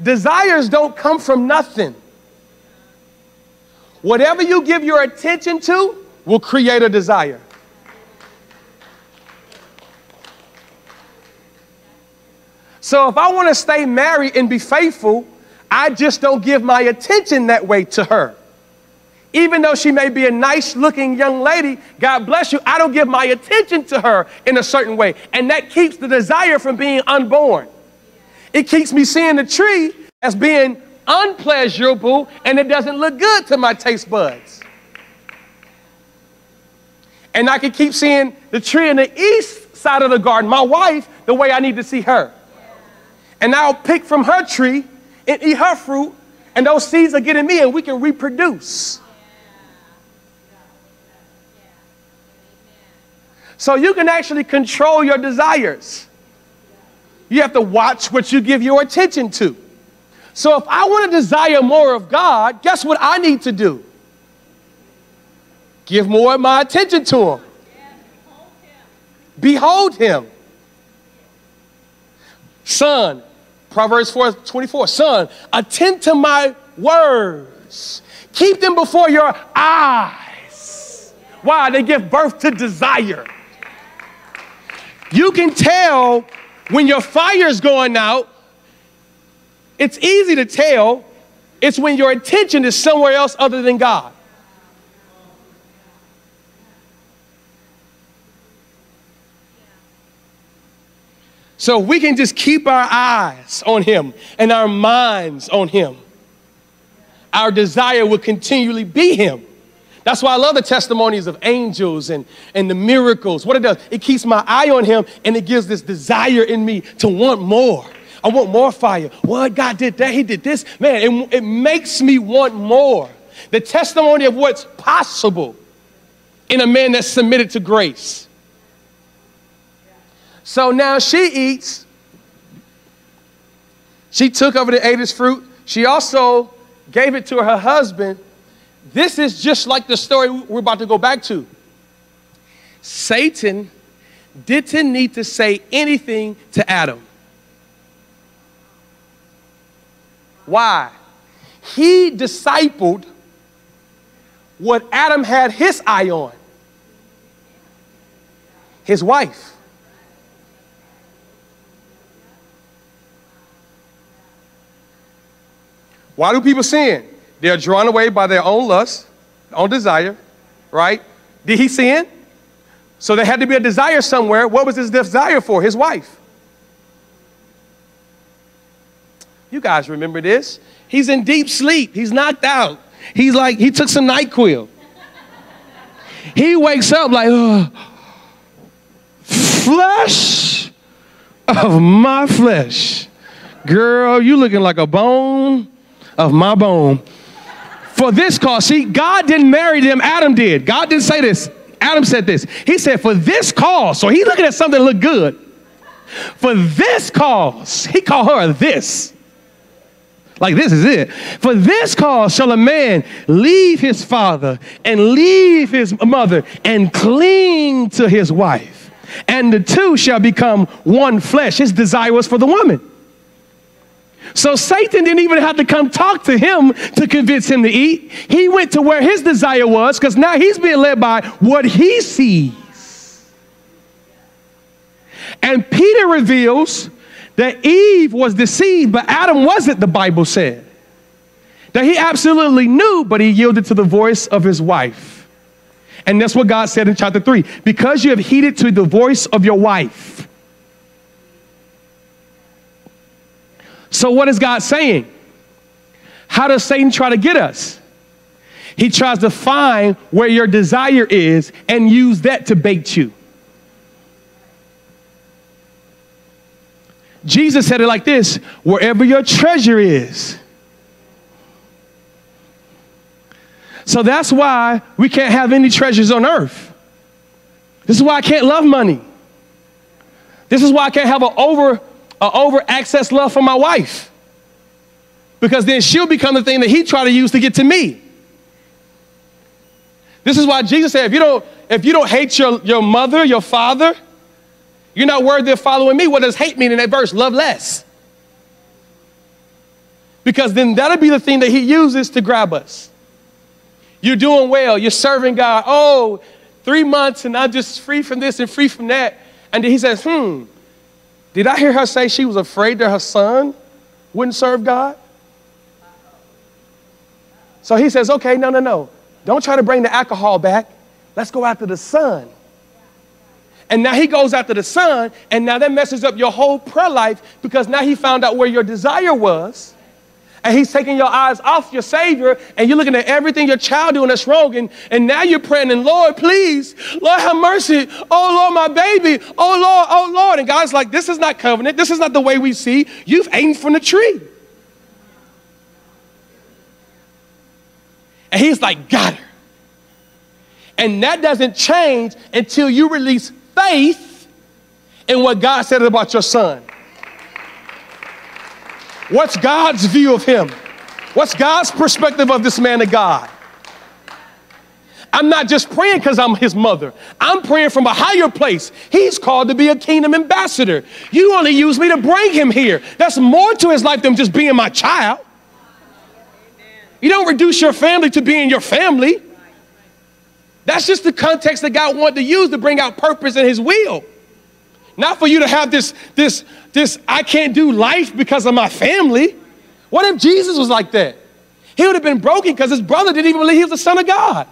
Desires don't come from nothing. Whatever you give your attention to will create a desire. So if I want to stay married and be faithful, I just don't give my attention that way to her. Even though she may be a nice looking young lady, God bless you, I don't give my attention to her in a certain way. And that keeps the desire from being unborn. It keeps me seeing the tree as being unpleasurable and it doesn't look good to my taste buds. And I can keep seeing the tree in the east side of the garden, my wife, the way I need to see her. And I'll pick from her tree and eat her fruit, and those seeds are getting me, and we can reproduce. So you can actually control your desires. You have to watch what you give your attention to. So if I want to desire more of God, guess what I need to do? Give more of my attention to Him. Behold Him. Son, Proverbs 4 24, son, attend to my words. Keep them before your eyes. Why? They give birth to desire. You can tell when your fire's going out. It's easy to tell. It's when your attention is somewhere else other than God. So we can just keep our eyes on Him and our minds on Him. Our desire will continually be Him. That's why I love the testimonies of angels and, and the miracles. What it does, it keeps my eye on him and it gives this desire in me to want more. I want more fire. What God did that, He did this. Man, it, it makes me want more. The testimony of what's possible in a man that's submitted to grace. So now she eats. She took over the ate his fruit. She also gave it to her husband. This is just like the story we're about to go back to. Satan didn't need to say anything to Adam. Why? He discipled what Adam had his eye on his wife. Why do people sin? They're drawn away by their own lust, own desire, right? Did he sin? So there had to be a desire somewhere. What was his desire for? His wife. You guys remember this? He's in deep sleep. He's knocked out. He's like, he took some NyQuil. He wakes up like, flesh of my flesh. Girl, you looking like a bone of my bone. For this cause, see, God didn't marry them, Adam did. God didn't say this. Adam said this. He said, for this cause. So he's looking at something that looked good. For this cause, he called her this. Like this is it. For this cause shall a man leave his father and leave his mother and cling to his wife. And the two shall become one flesh. His desire was for the woman. So Satan didn't even have to come talk to him to convince him to eat. He went to where his desire was because now he's being led by what he sees. And Peter reveals that Eve was deceived, but Adam wasn't, the Bible said. That he absolutely knew, but he yielded to the voice of his wife. And that's what God said in chapter 3 because you have heeded to the voice of your wife. So, what is God saying? How does Satan try to get us? He tries to find where your desire is and use that to bait you. Jesus said it like this wherever your treasure is. So that's why we can't have any treasures on earth. This is why I can't love money. This is why I can't have an over an over access love for my wife. Because then she'll become the thing that he tried to use to get to me. This is why Jesus said, if you don't, if you don't hate your, your mother, your father, you're not worthy of following me. What does hate mean in that verse? Love less. Because then that'll be the thing that he uses to grab us. You're doing well, you're serving God. Oh, three months and I'm just free from this and free from that. And then he says, hmm, did I hear her say she was afraid that her son wouldn't serve God? So he says, okay, no, no, no. Don't try to bring the alcohol back. Let's go after the son. And now he goes after the son, and now that messes up your whole prayer life because now he found out where your desire was and he's taking your eyes off your Savior, and you're looking at everything your child doing that's wrong, and, and now you're praying, and Lord, please, Lord, have mercy. Oh, Lord, my baby. Oh, Lord, oh, Lord. And God's like, this is not covenant. This is not the way we see. You've aimed from the tree. And he's like, got her. And that doesn't change until you release faith in what God said about your son. What's God's view of him? What's God's perspective of this man of God? I'm not just praying because I'm his mother. I'm praying from a higher place. He's called to be a kingdom ambassador. You only use me to bring him here. That's more to his life than just being my child. You don't reduce your family to being your family. That's just the context that God wanted to use to bring out purpose in his will. Not for you to have this, this, this, I can't do life because of my family. What if Jesus was like that? He would have been broken because his brother didn't even believe he was the son of God.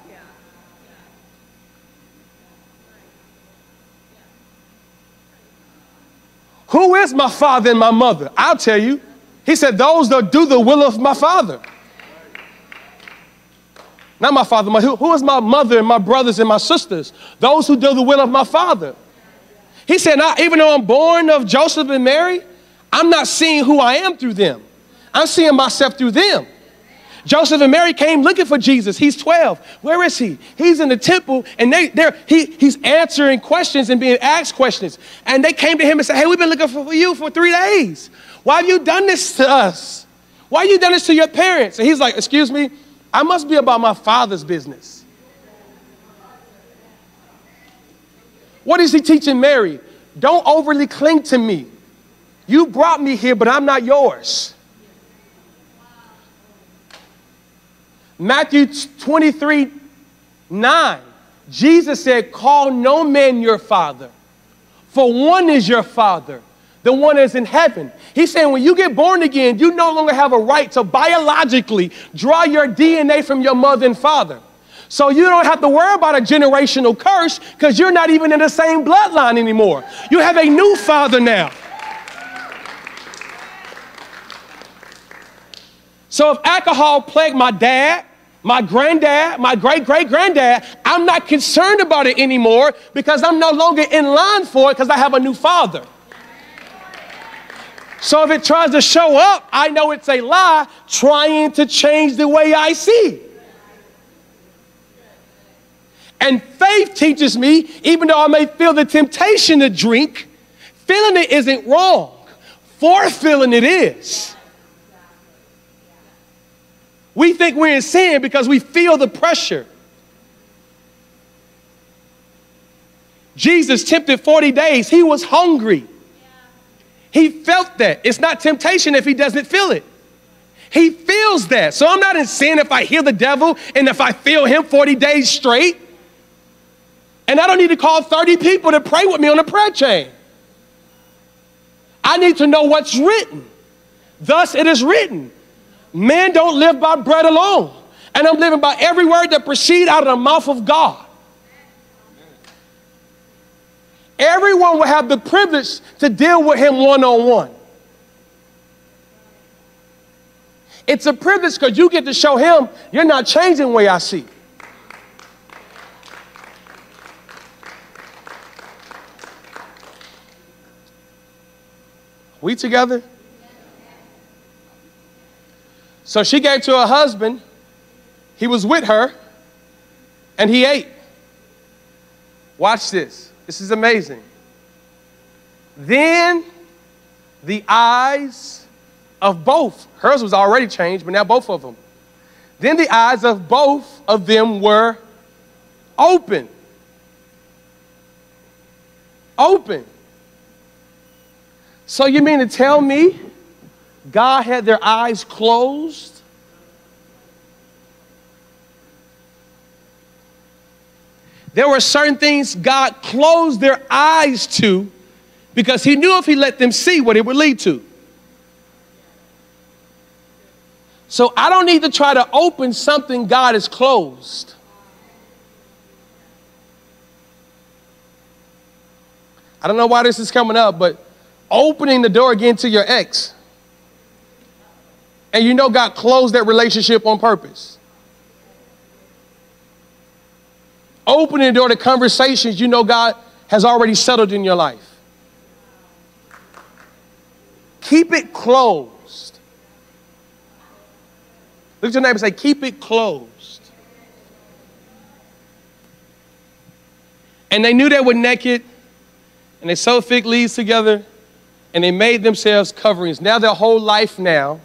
Who is my father and my mother? I'll tell you. He said, Those that do the will of my father. Not my father, my, who, who is my mother and my brothers and my sisters? Those who do the will of my father. He said, even though I'm born of Joseph and Mary, I'm not seeing who I am through them. I'm seeing myself through them. Joseph and Mary came looking for Jesus. He's 12. Where is he? He's in the temple, and they, they're, he, he's answering questions and being asked questions. And they came to him and said, Hey, we've been looking for you for three days. Why have you done this to us? Why have you done this to your parents? And he's like, Excuse me, I must be about my father's business. What is he teaching Mary? Don't overly cling to me. You brought me here, but I'm not yours. Matthew 23 9, Jesus said, Call no man your father, for one is your father, the one is in heaven. He's saying, When you get born again, you no longer have a right to biologically draw your DNA from your mother and father. So you don't have to worry about a generational curse because you're not even in the same bloodline anymore. You have a new father now. So if alcohol plagued my dad, my granddad, my great great granddad, I'm not concerned about it anymore because I'm no longer in line for it because I have a new father. So if it tries to show up, I know it's a lie trying to change the way I see. And faith teaches me, even though I may feel the temptation to drink, feeling it isn't wrong. For feeling it is. We think we're in sin because we feel the pressure. Jesus tempted 40 days. He was hungry. He felt that. It's not temptation if he doesn't feel it. He feels that. So I'm not in sin if I hear the devil and if I feel him 40 days straight. And I don't need to call 30 people to pray with me on a prayer chain. I need to know what's written. Thus it is written. Men don't live by bread alone. And I'm living by every word that proceed out of the mouth of God. Everyone will have the privilege to deal with him one on one. It's a privilege because you get to show him you're not changing the way I see. We together? So she gave to her husband. He was with her and he ate. Watch this. This is amazing. Then the eyes of both, hers was already changed, but now both of them. Then the eyes of both of them were open. Open. So you mean to tell me God had their eyes closed? There were certain things God closed their eyes to because He knew if He let them see what it would lead to. So I don't need to try to open something God has closed. I don't know why this is coming up, but opening the door again to your ex. And you know God closed that relationship on purpose. Opening the door to conversations you know God has already settled in your life. Keep it closed. Look at your neighbor and say, keep it closed. And they knew they were naked, and they sewed fig leaves together and they made themselves coverings. Now their whole life now,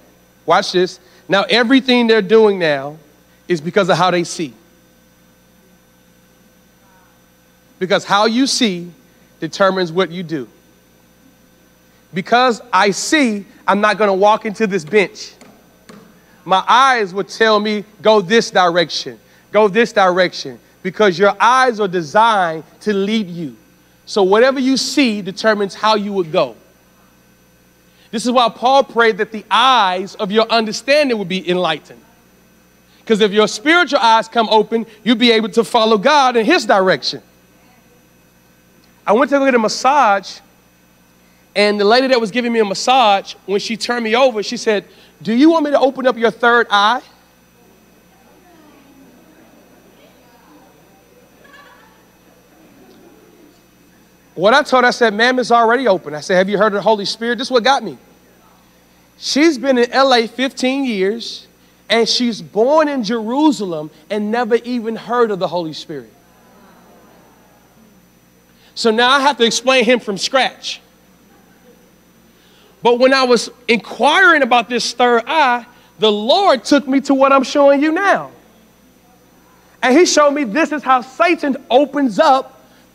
watch this, now everything they're doing now is because of how they see. Because how you see determines what you do. Because I see, I'm not gonna walk into this bench. My eyes will tell me, go this direction, go this direction, because your eyes are designed to lead you. So whatever you see determines how you would go. This is why Paul prayed that the eyes of your understanding would be enlightened. Because if your spiritual eyes come open, you'll be able to follow God in His direction. I went to go get a massage, and the lady that was giving me a massage, when she turned me over, she said, Do you want me to open up your third eye? What I told her, I said, ma'am, it's already open. I said, have you heard of the Holy Spirit? This is what got me. She's been in LA 15 years, and she's born in Jerusalem and never even heard of the Holy Spirit. So now I have to explain him from scratch. But when I was inquiring about this third eye, the Lord took me to what I'm showing you now. And he showed me this is how Satan opens up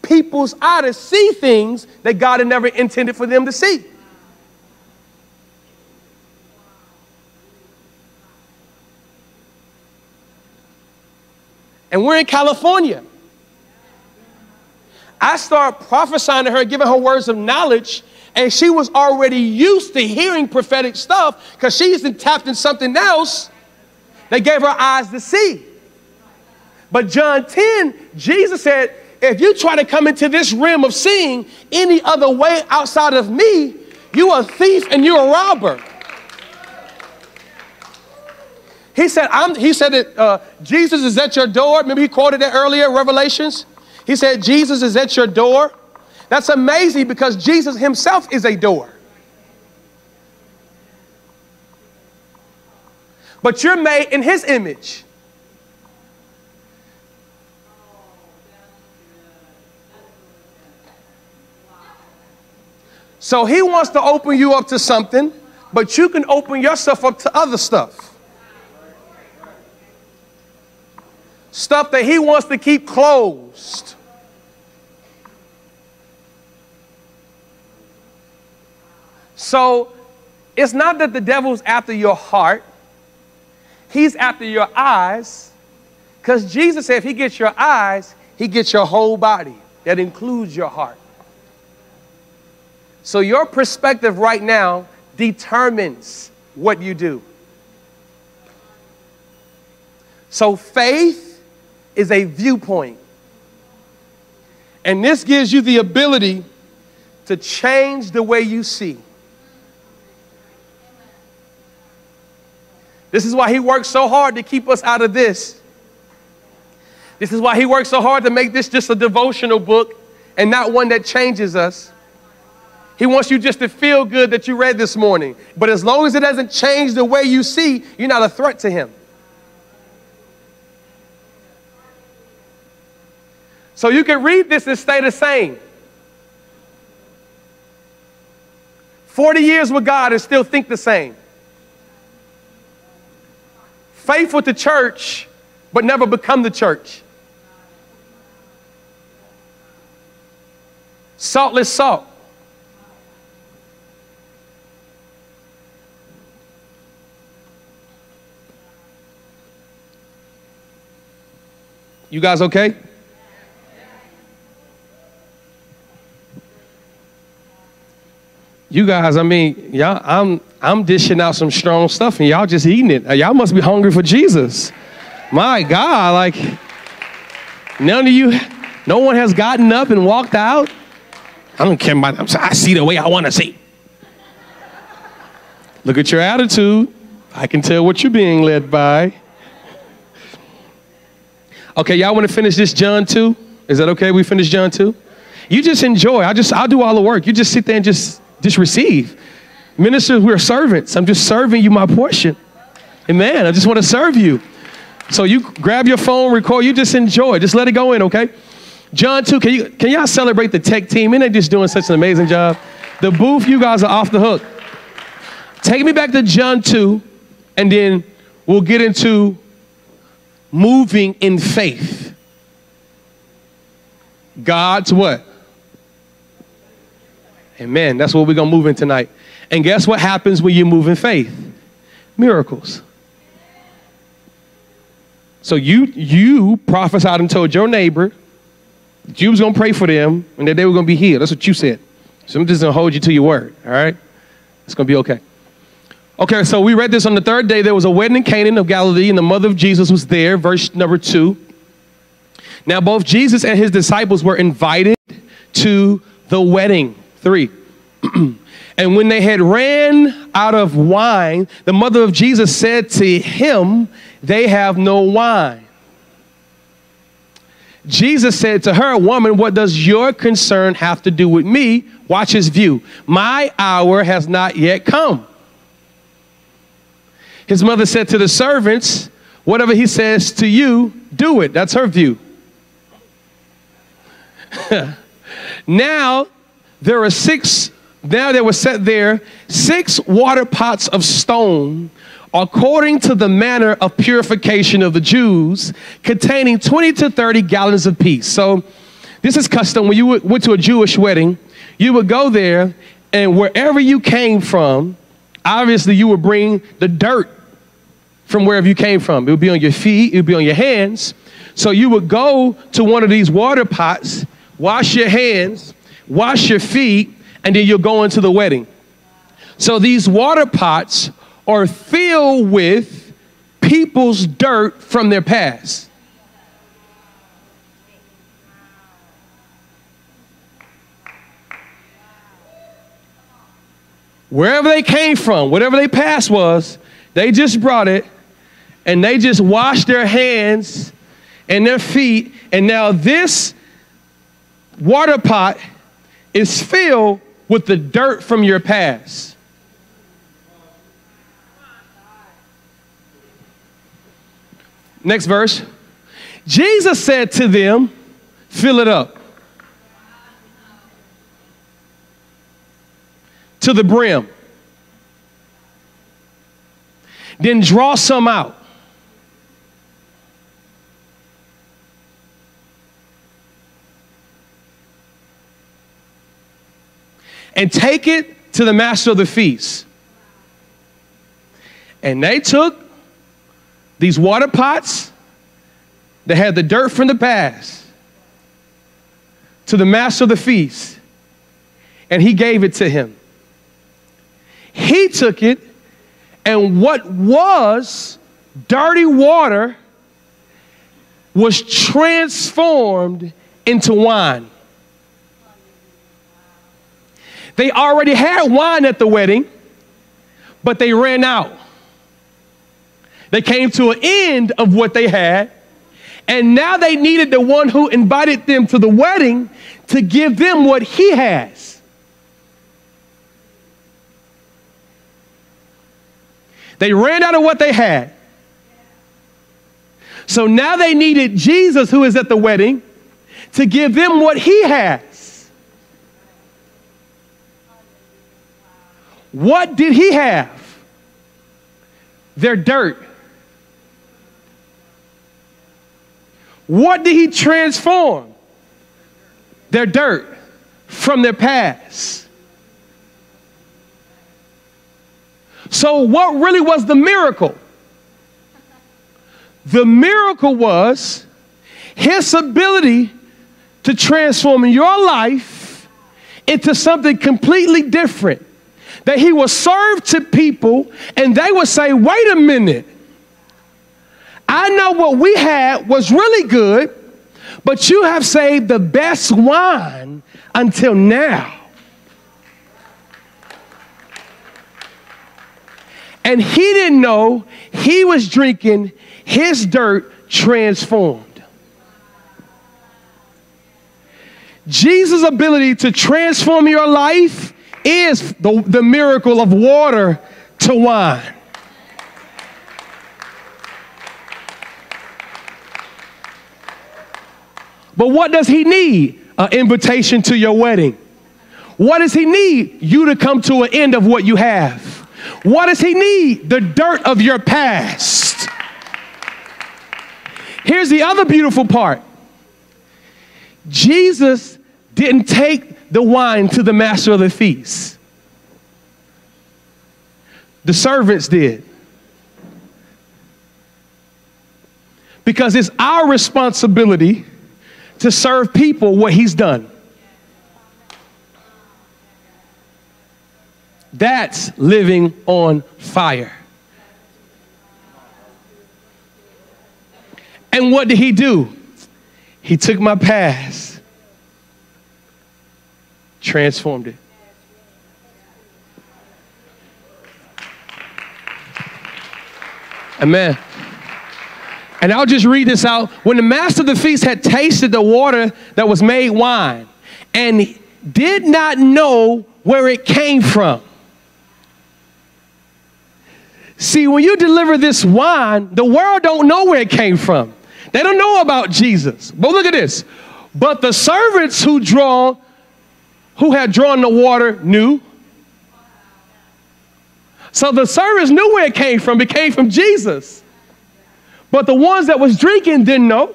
people's eye to see things that God had never intended for them to see. And we're in California. I start prophesying to her, giving her words of knowledge, and she was already used to hearing prophetic stuff because she's tapped in something else that gave her eyes to see. But John 10, Jesus said, if you try to come into this realm of seeing any other way outside of me, you are a thief and you're a robber. He said, I'm, he said that uh, Jesus is at your door. Maybe he quoted that earlier, Revelations. He said, Jesus is at your door. That's amazing because Jesus himself is a door. But you're made in his image. So he wants to open you up to something, but you can open yourself up to other stuff. Stuff that he wants to keep closed. So it's not that the devil's after your heart, he's after your eyes. Because Jesus said if he gets your eyes, he gets your whole body. That includes your heart. So your perspective right now determines what you do. So faith is a viewpoint. And this gives you the ability to change the way you see. This is why he works so hard to keep us out of this. This is why he works so hard to make this just a devotional book and not one that changes us. He wants you just to feel good that you read this morning. But as long as it doesn't change the way you see, you're not a threat to him. So you can read this and stay the same. 40 years with God and still think the same. Faithful to church, but never become the church. Saltless salt. You guys okay? You guys, I mean, y'all, I'm I'm dishing out some strong stuff and y'all just eating it. Y'all must be hungry for Jesus. My God, like none of you, no one has gotten up and walked out. I don't care about I see the way I want to see. Look at your attitude. I can tell what you're being led by. Okay, y'all want to finish this John 2? Is that okay? We finish John 2? You just enjoy. I just I'll do all the work. You just sit there and just just receive. Ministers, we're servants. I'm just serving you my portion. Amen. I just want to serve you. So you grab your phone, record, you just enjoy. Just let it go in, okay? John 2, can you can y'all celebrate the tech team? And they just doing such an amazing job. The booth, you guys are off the hook. Take me back to John 2, and then we'll get into moving in faith. God's what? Amen. That's what we're going to move in tonight. And guess what happens when you move in faith? Miracles. So you you prophesied and told your neighbor that you was going to pray for them and that they were going to be healed. That's what you said. So I'm just to hold you to your word, all right? It's going to be okay. Okay, so we read this on the third day. There was a wedding in Cana of Galilee, and the mother of Jesus was there. Verse number two. Now, both Jesus and his disciples were invited to the wedding. Three. and when they had ran out of wine, the mother of Jesus said to him, They have no wine. Jesus said to her, Woman, what does your concern have to do with me? Watch his view. My hour has not yet come. His mother said to the servants, Whatever he says to you, do it. That's her view. now there are six, now there were set there six water pots of stone according to the manner of purification of the Jews, containing 20 to 30 gallons of peace. So, this is custom. When you went to a Jewish wedding, you would go there, and wherever you came from, obviously you would bring the dirt from wherever you came from. It would be on your feet, it would be on your hands. So you would go to one of these water pots, wash your hands, wash your feet, and then you'll go into the wedding. So these water pots are filled with people's dirt from their past. Wherever they came from, whatever their past was, they just brought it and they just wash their hands and their feet. And now this water pot is filled with the dirt from your past. Next verse. Jesus said to them, Fill it up to the brim. Then draw some out. And take it to the master of the feast. And they took these water pots that had the dirt from the past to the master of the feast, and he gave it to him. He took it, and what was dirty water was transformed into wine. They already had wine at the wedding, but they ran out. They came to an end of what they had, and now they needed the one who invited them to the wedding to give them what he has. They ran out of what they had. So now they needed Jesus, who is at the wedding, to give them what he has. What did he have? Their dirt. What did he transform? Their dirt from their past. So, what really was the miracle? The miracle was his ability to transform your life into something completely different. That he will serve to people and they will say, wait a minute. I know what we had was really good, but you have saved the best wine until now. And he didn't know he was drinking his dirt transformed. Jesus' ability to transform your life is the, the miracle of water to wine. But what does he need? An invitation to your wedding. What does he need? You to come to an end of what you have. What does he need? The dirt of your past. Here's the other beautiful part Jesus didn't take the wine to the master of the feast, the servants did. Because it's our responsibility to serve people what he's done. That's living on fire. And what did he do? He took my past, transformed it. Amen. And I'll just read this out. When the master of the feast had tasted the water that was made wine and did not know where it came from. See, when you deliver this wine, the world don't know where it came from. They don't know about Jesus. But look at this. But the servants who draw, who had drawn the water knew. So the servants knew where it came from. It came from Jesus. But the ones that was drinking didn't know.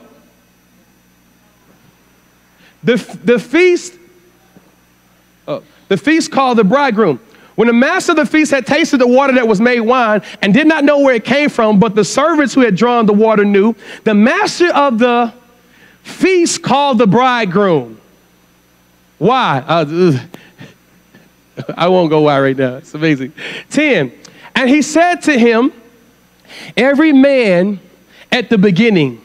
The, the feast, uh, the feast called the bridegroom. When the master of the feast had tasted the water that was made wine and did not know where it came from, but the servants who had drawn the water knew, the master of the feast called the bridegroom. Why? Uh, I won't go why right now. It's amazing. 10. And he said to him, Every man at the beginning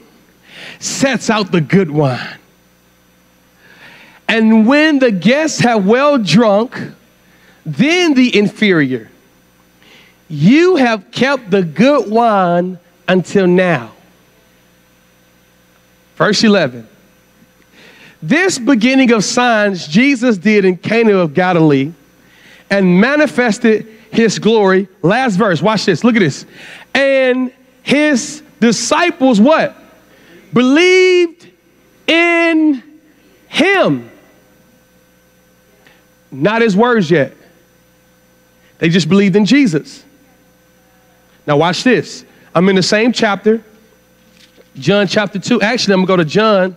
sets out the good wine. And when the guests have well drunk, then the inferior. You have kept the good wine until now. Verse 11. This beginning of signs Jesus did in Cana of Galilee and manifested his glory. Last verse, watch this, look at this. And his disciples, what? Believed in him. Not his words yet. They just believed in Jesus. Now, watch this. I'm in the same chapter, John chapter 2. Actually, I'm going to go to John.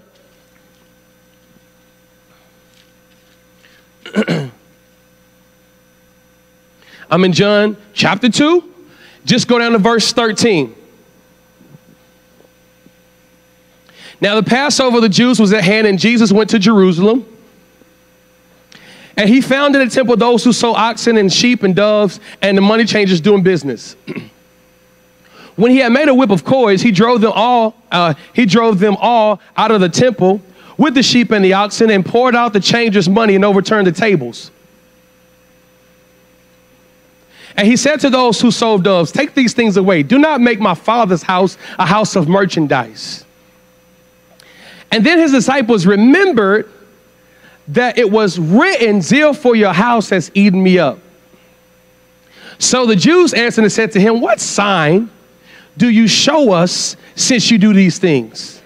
I'm in John chapter 2. Just go down to verse 13. Now, the Passover of the Jews was at hand, and Jesus went to Jerusalem. And he found in the temple those who sold oxen and sheep and doves and the money changers doing business. when he had made a whip of cords, he drove them all. Uh, he drove them all out of the temple with the sheep and the oxen and poured out the changers' money and overturned the tables. And he said to those who sold doves, Take these things away. Do not make my father's house a house of merchandise. And then his disciples remembered that it was written, Zeal for your house has eaten me up. So the Jews answered and said to him, What sign do you show us since you do these things?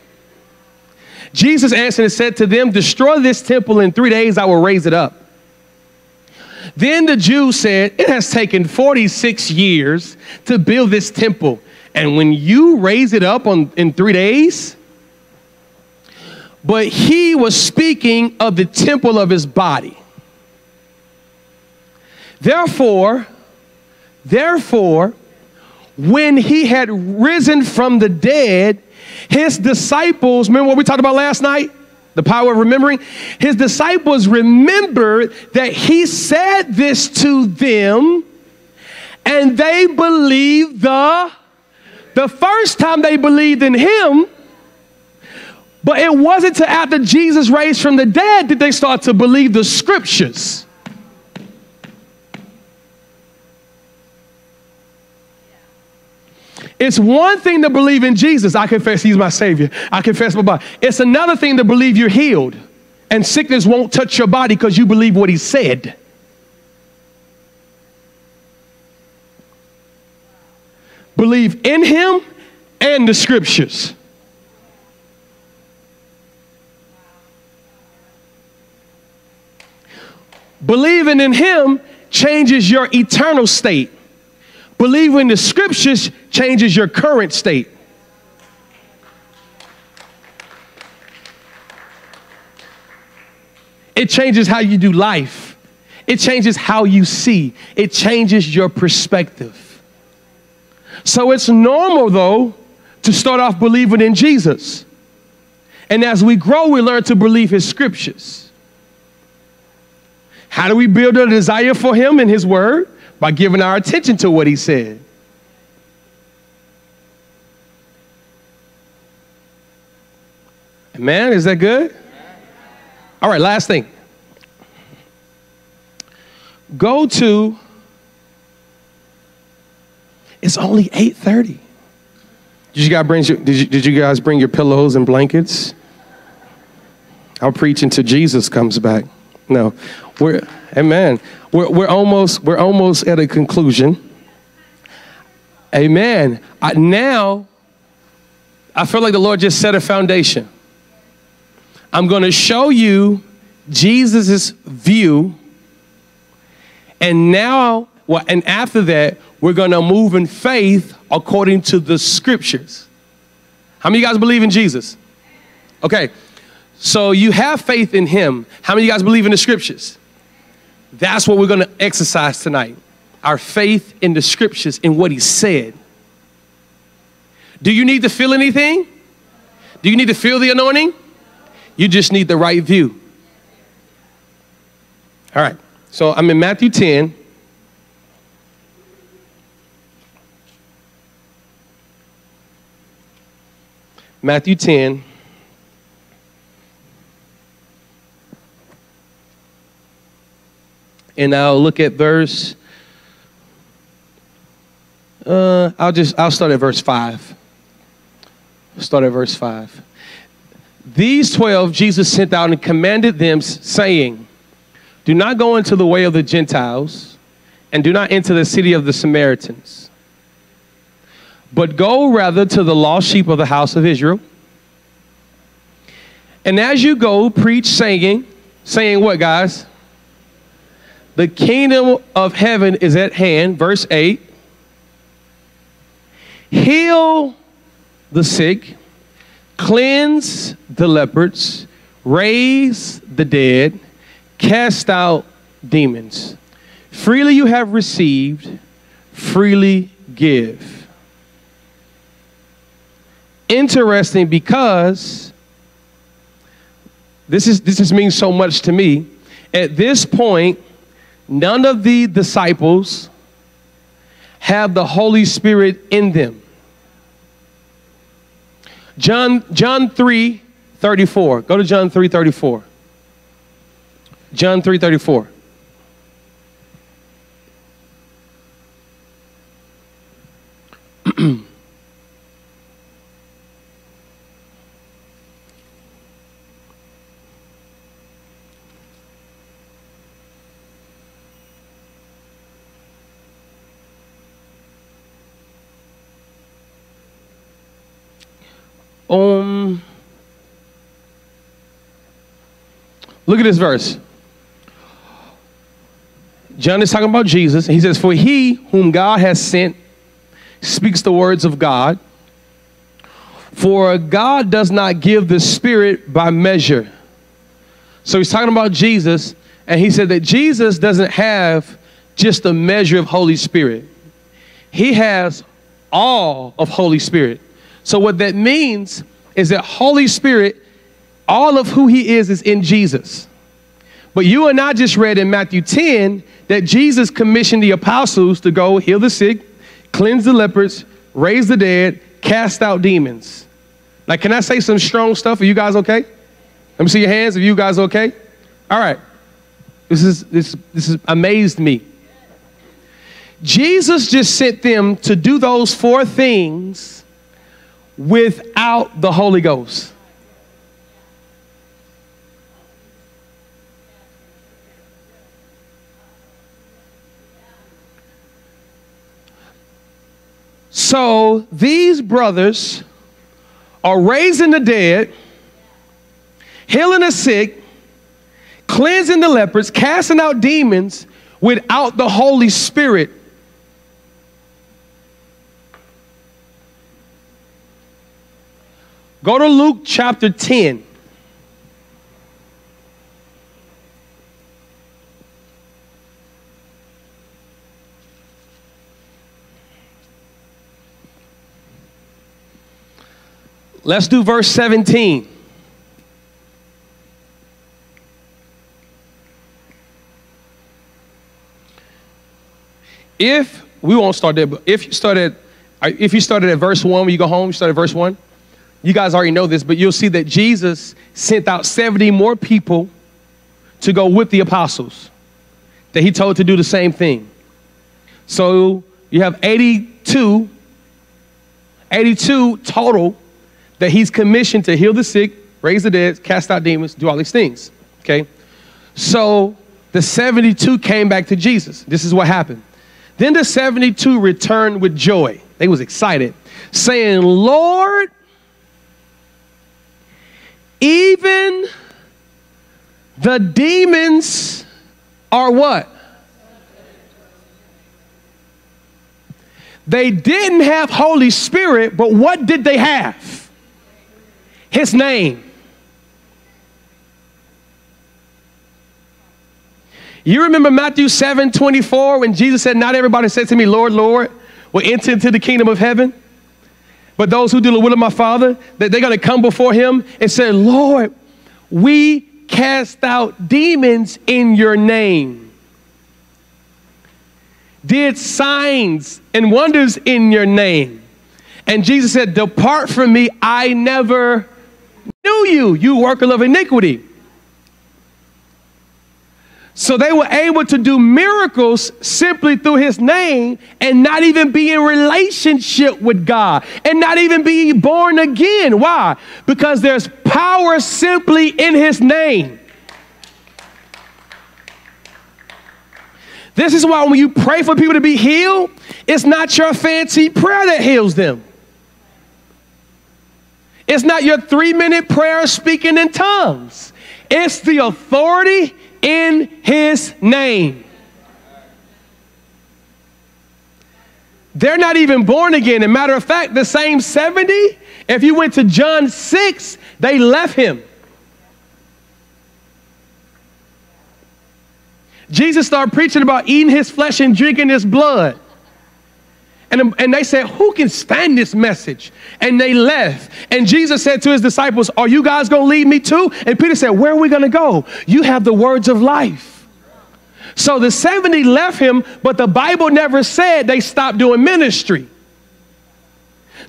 Jesus answered and said to them, Destroy this temple in three days, I will raise it up. Then the Jews said, It has taken 46 years to build this temple. And when you raise it up on, in three days, but he was speaking of the temple of his body. Therefore, therefore, when he had risen from the dead, his disciples, remember what we talked about last night? The power of remembering. His disciples remembered that he said this to them, and they believed the the first time they believed in him but it wasn't until after Jesus raised from the dead did they start to believe the scriptures. It's one thing to believe in Jesus. I confess he's my savior. I confess my body. It's another thing to believe you're healed and sickness won't touch your body because you believe what he said. Believe in him and the scriptures. Believing in Him changes your eternal state. Believing the scriptures changes your current state. It changes how you do life. It changes how you see. It changes your perspective. So it's normal, though, to start off believing in Jesus. And as we grow, we learn to believe his scriptures. How do we build a desire for Him and His Word? By giving our attention to what He said. Man, is that good? All right, last thing. Go to It's only 8:30. Did you guys bring your, did you, did you guys bring your pillows and blankets? I'll preach until Jesus comes back. No. We're, amen. We're, we're, almost, we're almost at a conclusion. Amen. I, now, I feel like the Lord just set a foundation. I'm going to show you Jesus' view. And now, well, and after that, we're going to move in faith according to the scriptures. How many of you guys believe in Jesus? Okay, so you have faith in him. How many of you guys believe in the scriptures? That's what we're going to exercise tonight. Our faith in the scriptures, in what he said. Do you need to feel anything? Do you need to feel the anointing? You just need the right view. All right, so I'm in Matthew 10. Matthew 10. And I'll look at verse. Uh, I'll just I'll start at verse five. Start at verse five. These twelve Jesus sent out and commanded them, saying, "Do not go into the way of the Gentiles, and do not enter the city of the Samaritans, but go rather to the lost sheep of the house of Israel. And as you go, preach, saying, saying what, guys?" The kingdom of heaven is at hand, verse 8. Heal the sick, cleanse the lepers, raise the dead, cast out demons. Freely you have received, freely give. Interesting because this is this just means so much to me. At this point, none of the disciples have the Holy Spirit in them. John, John 3 34. Go to John 3 34. John 3 34. Look at this verse. John is talking about Jesus. And he says, For he whom God has sent speaks the words of God. For God does not give the Spirit by measure. So he's talking about Jesus, and he said that Jesus doesn't have just a measure of Holy Spirit, he has all of Holy Spirit. So what that means is that Holy Spirit, all of who he is, is in Jesus. But you and I just read in Matthew 10 that Jesus commissioned the apostles to go heal the sick, cleanse the lepers, raise the dead, cast out demons. Like, can I say some strong stuff? Are you guys okay? Let me see your hands. Are you guys okay? All right. This is this this is, amazed me. Jesus just sent them to do those four things without the Holy Ghost. So these brothers are raising the dead, healing the sick, cleansing the lepers, casting out demons without the Holy Spirit Go to Luke chapter 10. Let's do verse 17. If we won't start there, but if you started, uh, if you started at verse one when you go home, you start at verse one. You guys already know this, but you'll see that Jesus sent out 70 more people to go with the apostles that he told to do the same thing. So you have 82, 82 total that he's commissioned to heal the sick, raise the dead, cast out demons, do all these things. Okay? So the 72 came back to Jesus. This is what happened. Then the 72 returned with joy. They was excited, saying, Lord, even the demons are what? They didn't have Holy Spirit, but what did they have? His name. You remember Matthew 7 24 when Jesus said, Not everybody said to me, Lord, Lord, will enter into the kingdom of heaven. But those who do the will of my Father, that they're going to come before him and say, Lord, we cast out demons in your name, did signs and wonders in your name. And Jesus said, Depart from me, I never knew you, you worker of iniquity. So they were able to do miracles simply through his name and not even be in relationship with God and not even be born again. Why? Because there's power simply in his name. This is why when you pray for people to be healed, it's not your fancy prayer that heals them. It's not your three minute prayer speaking in tongues. It's the authority in his name. They're not even born again. As a matter of fact, the same 70, if you went to John 6, they left him. Jesus started preaching about eating his flesh and drinking his blood. And, and they said, Who can stand this message? And they left. And Jesus said to his disciples, Are you guys going to leave me too? And Peter said, Where are we going to go? You have the words of life. So the 70 left him, but the Bible never said they stopped doing ministry.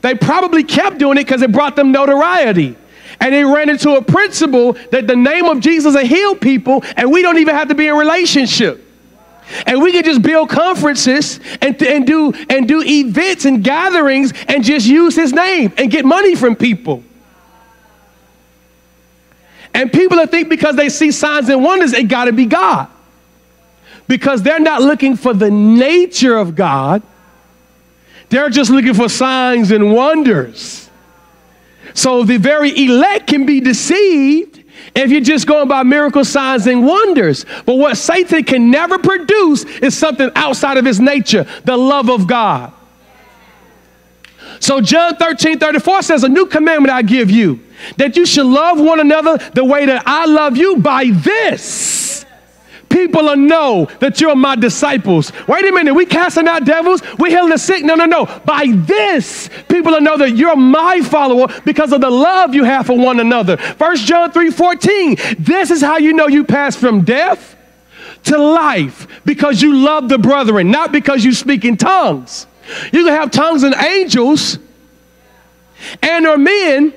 They probably kept doing it because it brought them notoriety. And they ran into a principle that the name of Jesus will heal people, and we don't even have to be in relationship. And we can just build conferences and, and, do, and do events and gatherings and just use his name and get money from people. And people that think because they see signs and wonders, it got to be God. Because they're not looking for the nature of God, they're just looking for signs and wonders. So the very elect can be deceived if you're just going by miracle signs and wonders. But what Satan can never produce is something outside of his nature the love of God. So John 13 34 says, A new commandment I give you, that you should love one another the way that I love you by this people will know that you're my disciples. Wait a minute, we casting out devils, we healing the sick. No, no, no. By this, people will know that you're my follower because of the love you have for one another. First John 3 14. This is how you know you pass from death to life because you love the brethren, not because you speak in tongues. You can have tongues and angels and or men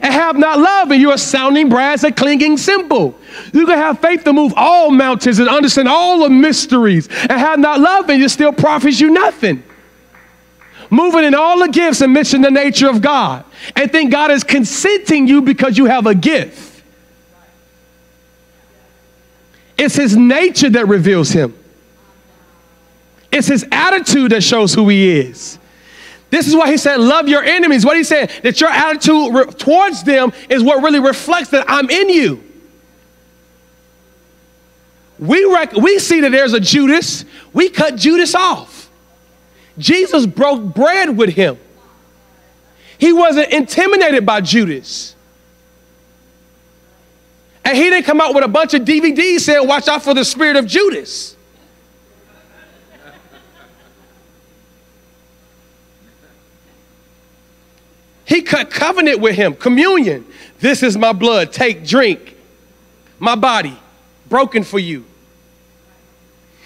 and have not love, and you're sounding brass, a clinging cymbal. You can have faith to move all mountains and understand all the mysteries, and have not love, and it still profits you nothing. Moving in all the gifts and mention the nature of God, and think God is consenting you because you have a gift. It's His nature that reveals Him. It's His attitude that shows who He is. This is why he said, Love your enemies. What he said, that your attitude re- towards them is what really reflects that I'm in you. We, rec- we see that there's a Judas, we cut Judas off. Jesus broke bread with him. He wasn't intimidated by Judas. And he didn't come out with a bunch of DVDs saying, Watch out for the spirit of Judas. He cut covenant with him, communion. This is my blood. Take, drink. My body, broken for you.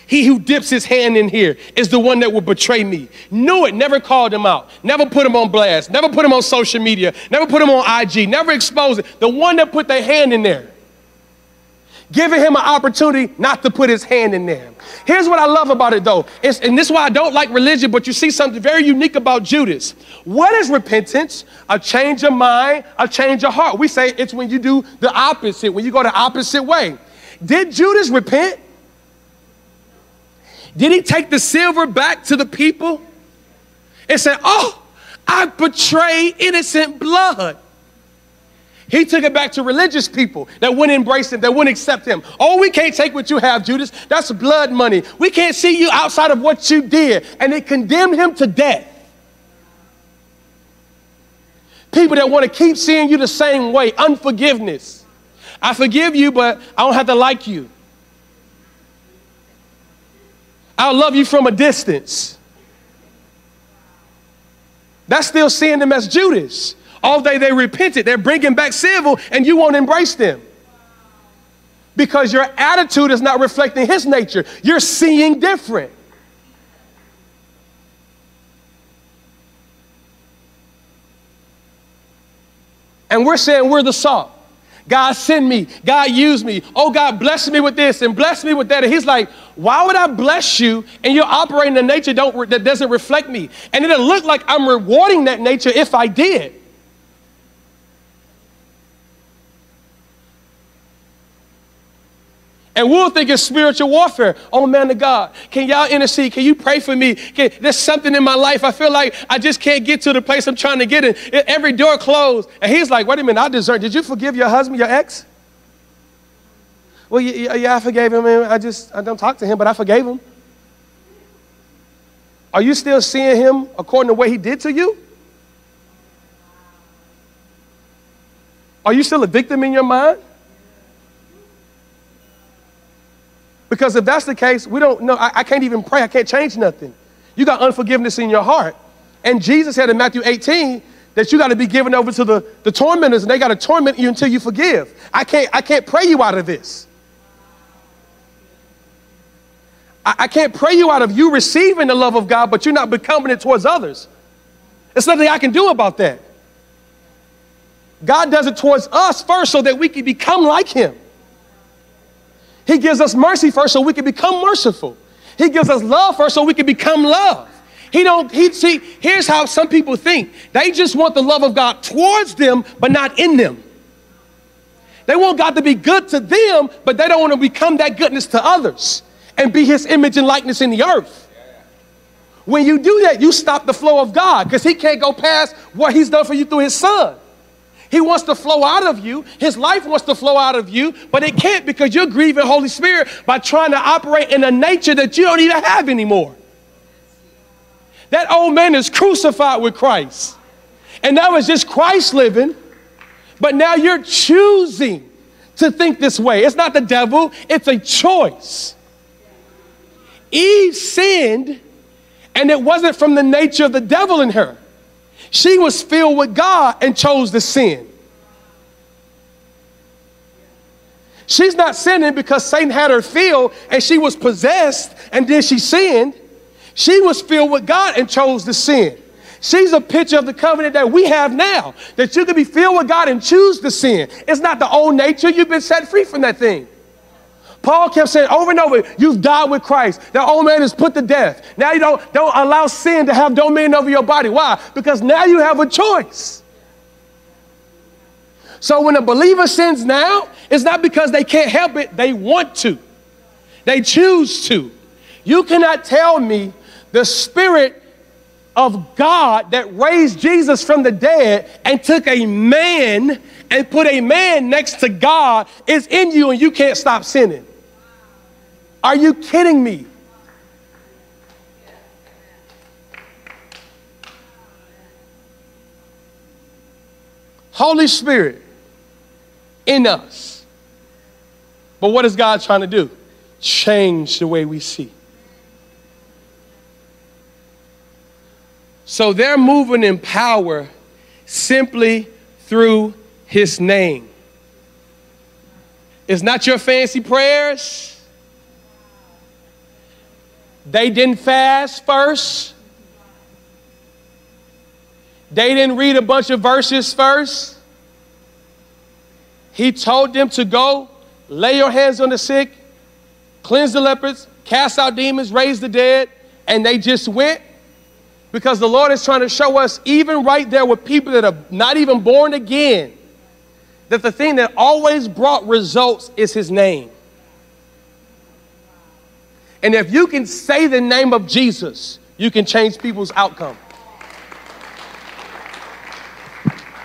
He who dips his hand in here is the one that will betray me. Knew it, never called him out, never put him on blast, never put him on social media, never put him on IG, never exposed it. The one that put their hand in there giving him an opportunity not to put his hand in there. Here's what I love about it though, it's, and this is why I don't like religion, but you see something very unique about Judas. What is repentance? A change of mind, a change of heart. We say it's when you do the opposite, when you go the opposite way. Did Judas repent? Did he take the silver back to the people and say, Oh, I betrayed innocent blood? He took it back to religious people that wouldn't embrace him, that wouldn't accept him. Oh, we can't take what you have, Judas. That's blood money. We can't see you outside of what you did. And they condemned him to death. People that want to keep seeing you the same way, unforgiveness. I forgive you, but I don't have to like you. I'll love you from a distance. That's still seeing them as Judas. All day they repented. They're bringing back civil, and you won't embrace them. Because your attitude is not reflecting his nature. You're seeing different. And we're saying we're the salt. God send me. God use me. Oh, God bless me with this and bless me with that. And he's like, why would I bless you and you're operating a nature that doesn't reflect me? And it'll look like I'm rewarding that nature if I did. And we'll think it's spiritual warfare. Oh, man of God, can y'all intercede? Can you pray for me? Can, there's something in my life. I feel like I just can't get to the place I'm trying to get in. Every door closed. And he's like, wait a minute, I deserve. Did you forgive your husband, your ex? Well, yeah, yeah I forgave him. I just, I don't talk to him, but I forgave him. Are you still seeing him according to what he did to you? Are you still a victim in your mind? Because if that's the case, we don't know. I, I can't even pray. I can't change nothing. You got unforgiveness in your heart. And Jesus said in Matthew 18 that you got to be given over to the, the tormentors and they got to torment you until you forgive. I can't, I can't pray you out of this. I, I can't pray you out of you receiving the love of God, but you're not becoming it towards others. There's nothing I can do about that. God does it towards us first so that we can become like Him. He gives us mercy first so we can become merciful. He gives us love first so we can become love. He don't, he see, here's how some people think. They just want the love of God towards them, but not in them. They want God to be good to them, but they don't want to become that goodness to others and be his image and likeness in the earth. When you do that, you stop the flow of God because he can't go past what he's done for you through his son. He wants to flow out of you. His life wants to flow out of you, but it can't because you're grieving Holy Spirit by trying to operate in a nature that you don't even have anymore. That old man is crucified with Christ. And that was just Christ living, but now you're choosing to think this way. It's not the devil, it's a choice. Eve sinned, and it wasn't from the nature of the devil in her. She was filled with God and chose to sin. She's not sinning because Satan had her filled and she was possessed and then she sinned. She was filled with God and chose to sin. She's a picture of the covenant that we have now, that you can be filled with God and choose to sin. It's not the old nature. You've been set free from that thing. Paul kept saying over and over, you've died with Christ. The old man is put to death. Now you don't, don't allow sin to have dominion over your body. Why? Because now you have a choice. So when a believer sins now, it's not because they can't help it, they want to. They choose to. You cannot tell me the spirit of God that raised Jesus from the dead and took a man and put a man next to God is in you and you can't stop sinning. Are you kidding me? Holy Spirit in us. But what is God trying to do? Change the way we see. So they're moving in power simply through his name. It's not your fancy prayers. They didn't fast first. They didn't read a bunch of verses first. He told them to go, lay your hands on the sick, cleanse the lepers, cast out demons, raise the dead, and they just went. Because the Lord is trying to show us, even right there with people that are not even born again, that the thing that always brought results is His name. And if you can say the name of Jesus, you can change people's outcome.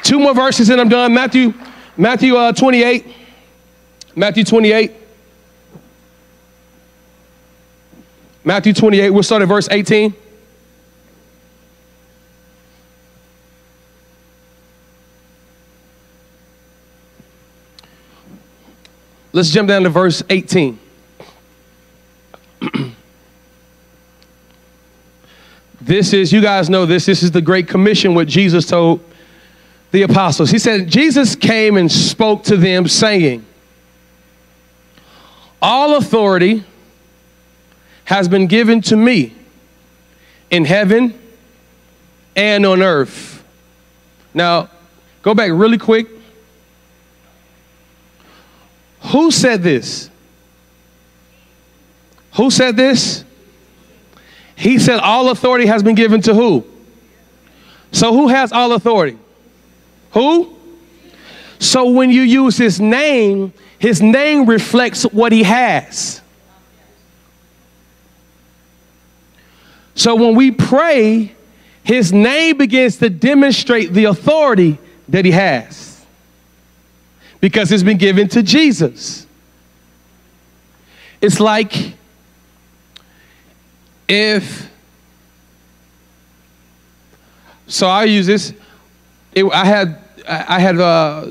Two more verses and I'm done. Matthew Matthew uh, 28. Matthew 28. Matthew 28, we'll start at verse 18. Let's jump down to verse 18. this is, you guys know this, this is the Great Commission, what Jesus told the apostles. He said, Jesus came and spoke to them, saying, All authority has been given to me in heaven and on earth. Now, go back really quick. Who said this? Who said this? He said, All authority has been given to who? So, who has all authority? Who? So, when you use his name, his name reflects what he has. So, when we pray, his name begins to demonstrate the authority that he has because it's been given to Jesus. It's like if, so I use this. It, I had I had uh,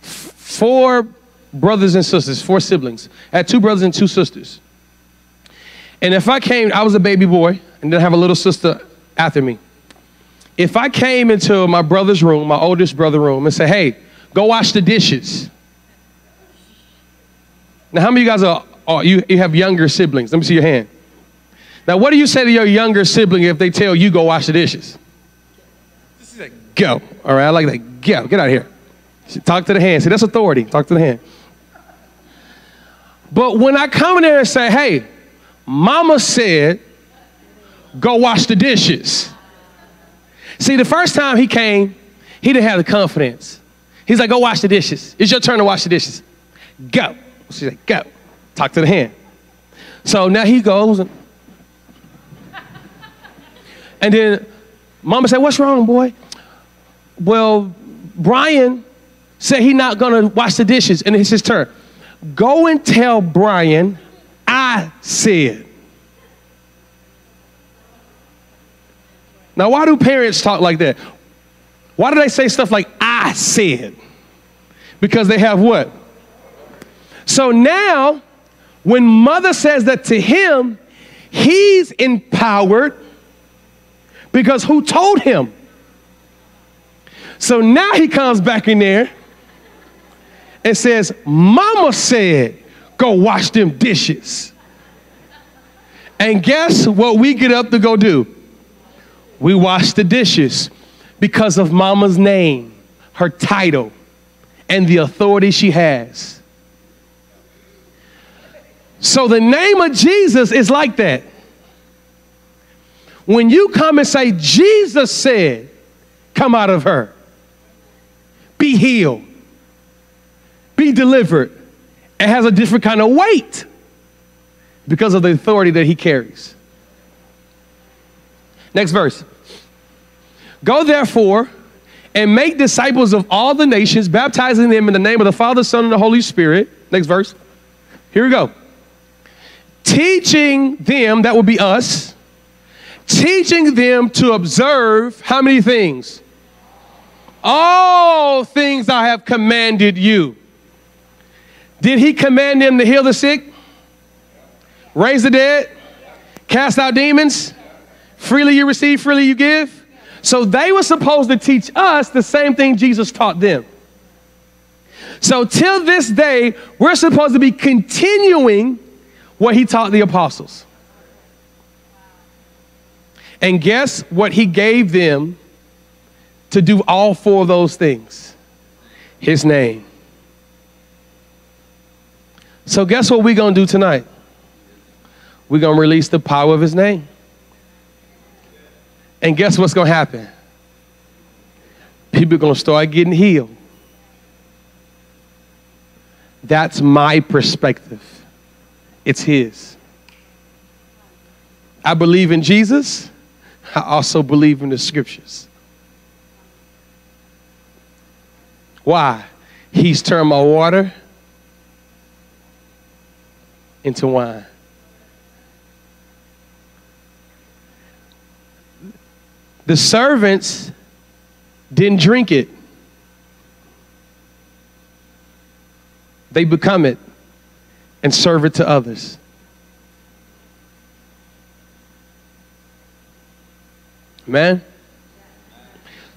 four brothers and sisters, four siblings. I had two brothers and two sisters. And if I came, I was a baby boy, and then have a little sister after me. If I came into my brother's room, my oldest brother room, and say, "Hey, go wash the dishes," now how many of you guys are? Oh, you, you have younger siblings? Let me see your hand. Now, what do you say to your younger sibling if they tell you go wash the dishes? This is a go. All right, I like that. Go. Get out of here. Talk to the hand. See, that's authority. Talk to the hand. But when I come in there and say, hey, mama said, go wash the dishes. See, the first time he came, he didn't have the confidence. He's like, go wash the dishes. It's your turn to wash the dishes. Go. She's like, go. Talk to the hand. So now he goes and, then mama said, what's wrong, boy? Well, Brian said he's not gonna wash the dishes and it's his turn. Go and tell Brian I said. Now, why do parents talk like that? Why do they say stuff like I said? Because they have what? So now, when mother says that to him, he's empowered because who told him? So now he comes back in there and says, Mama said, go wash them dishes. And guess what we get up to go do? We wash the dishes because of Mama's name, her title, and the authority she has. So the name of Jesus is like that. When you come and say, Jesus said, come out of her, be healed, be delivered, it has a different kind of weight because of the authority that he carries. Next verse. Go therefore and make disciples of all the nations, baptizing them in the name of the Father, Son, and the Holy Spirit. Next verse. Here we go. Teaching them, that would be us, teaching them to observe how many things? All things I have commanded you. Did he command them to heal the sick? Raise the dead? Cast out demons? Freely you receive, freely you give? So they were supposed to teach us the same thing Jesus taught them. So till this day, we're supposed to be continuing what he taught the apostles. And guess what he gave them to do all four of those things? His name. So, guess what we're going to do tonight? We're going to release the power of his name. And guess what's going to happen? People are going to start getting healed. That's my perspective. It's his. I believe in Jesus. I also believe in the scriptures. Why? He's turned my water into wine. The servants didn't drink it, they become it and serve it to others. Man.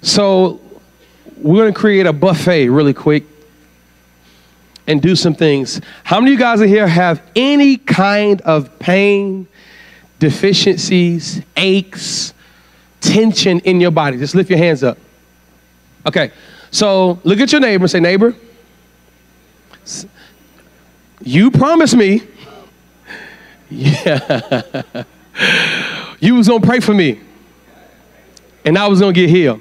So we're going to create a buffet really quick and do some things. How many of you guys in here have any kind of pain, deficiencies, aches, tension in your body? Just lift your hands up. Okay. So look at your neighbor and say, neighbor, you promised me. Yeah. you was gonna pray for me. And I was gonna get healed.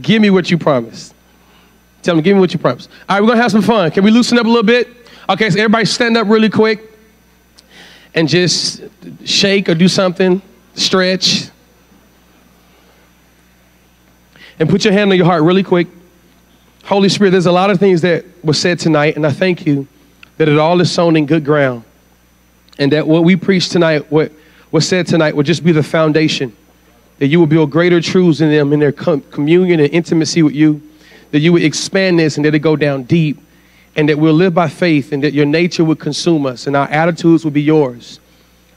Give me what you promised. Tell them, give me what you promised. All right, we're gonna have some fun. Can we loosen up a little bit? Okay, so everybody stand up really quick and just shake or do something, stretch. And put your hand on your heart really quick. Holy Spirit, there's a lot of things that were said tonight, and I thank you that it all is sown in good ground. And that what we preach tonight, what was said tonight, will just be the foundation. That you will build greater truths in them in their com- communion and intimacy with you. That you would expand this and that it go down deep. And that we'll live by faith and that your nature would consume us and our attitudes will be yours.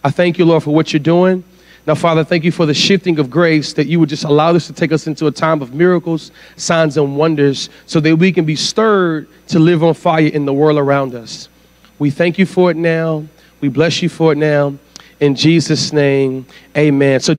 I thank you, Lord, for what you're doing. Now, Father, thank you for the shifting of grace that you would just allow this to take us into a time of miracles, signs, and wonders so that we can be stirred to live on fire in the world around us. We thank you for it now. We bless you for it now. In Jesus' name, amen. So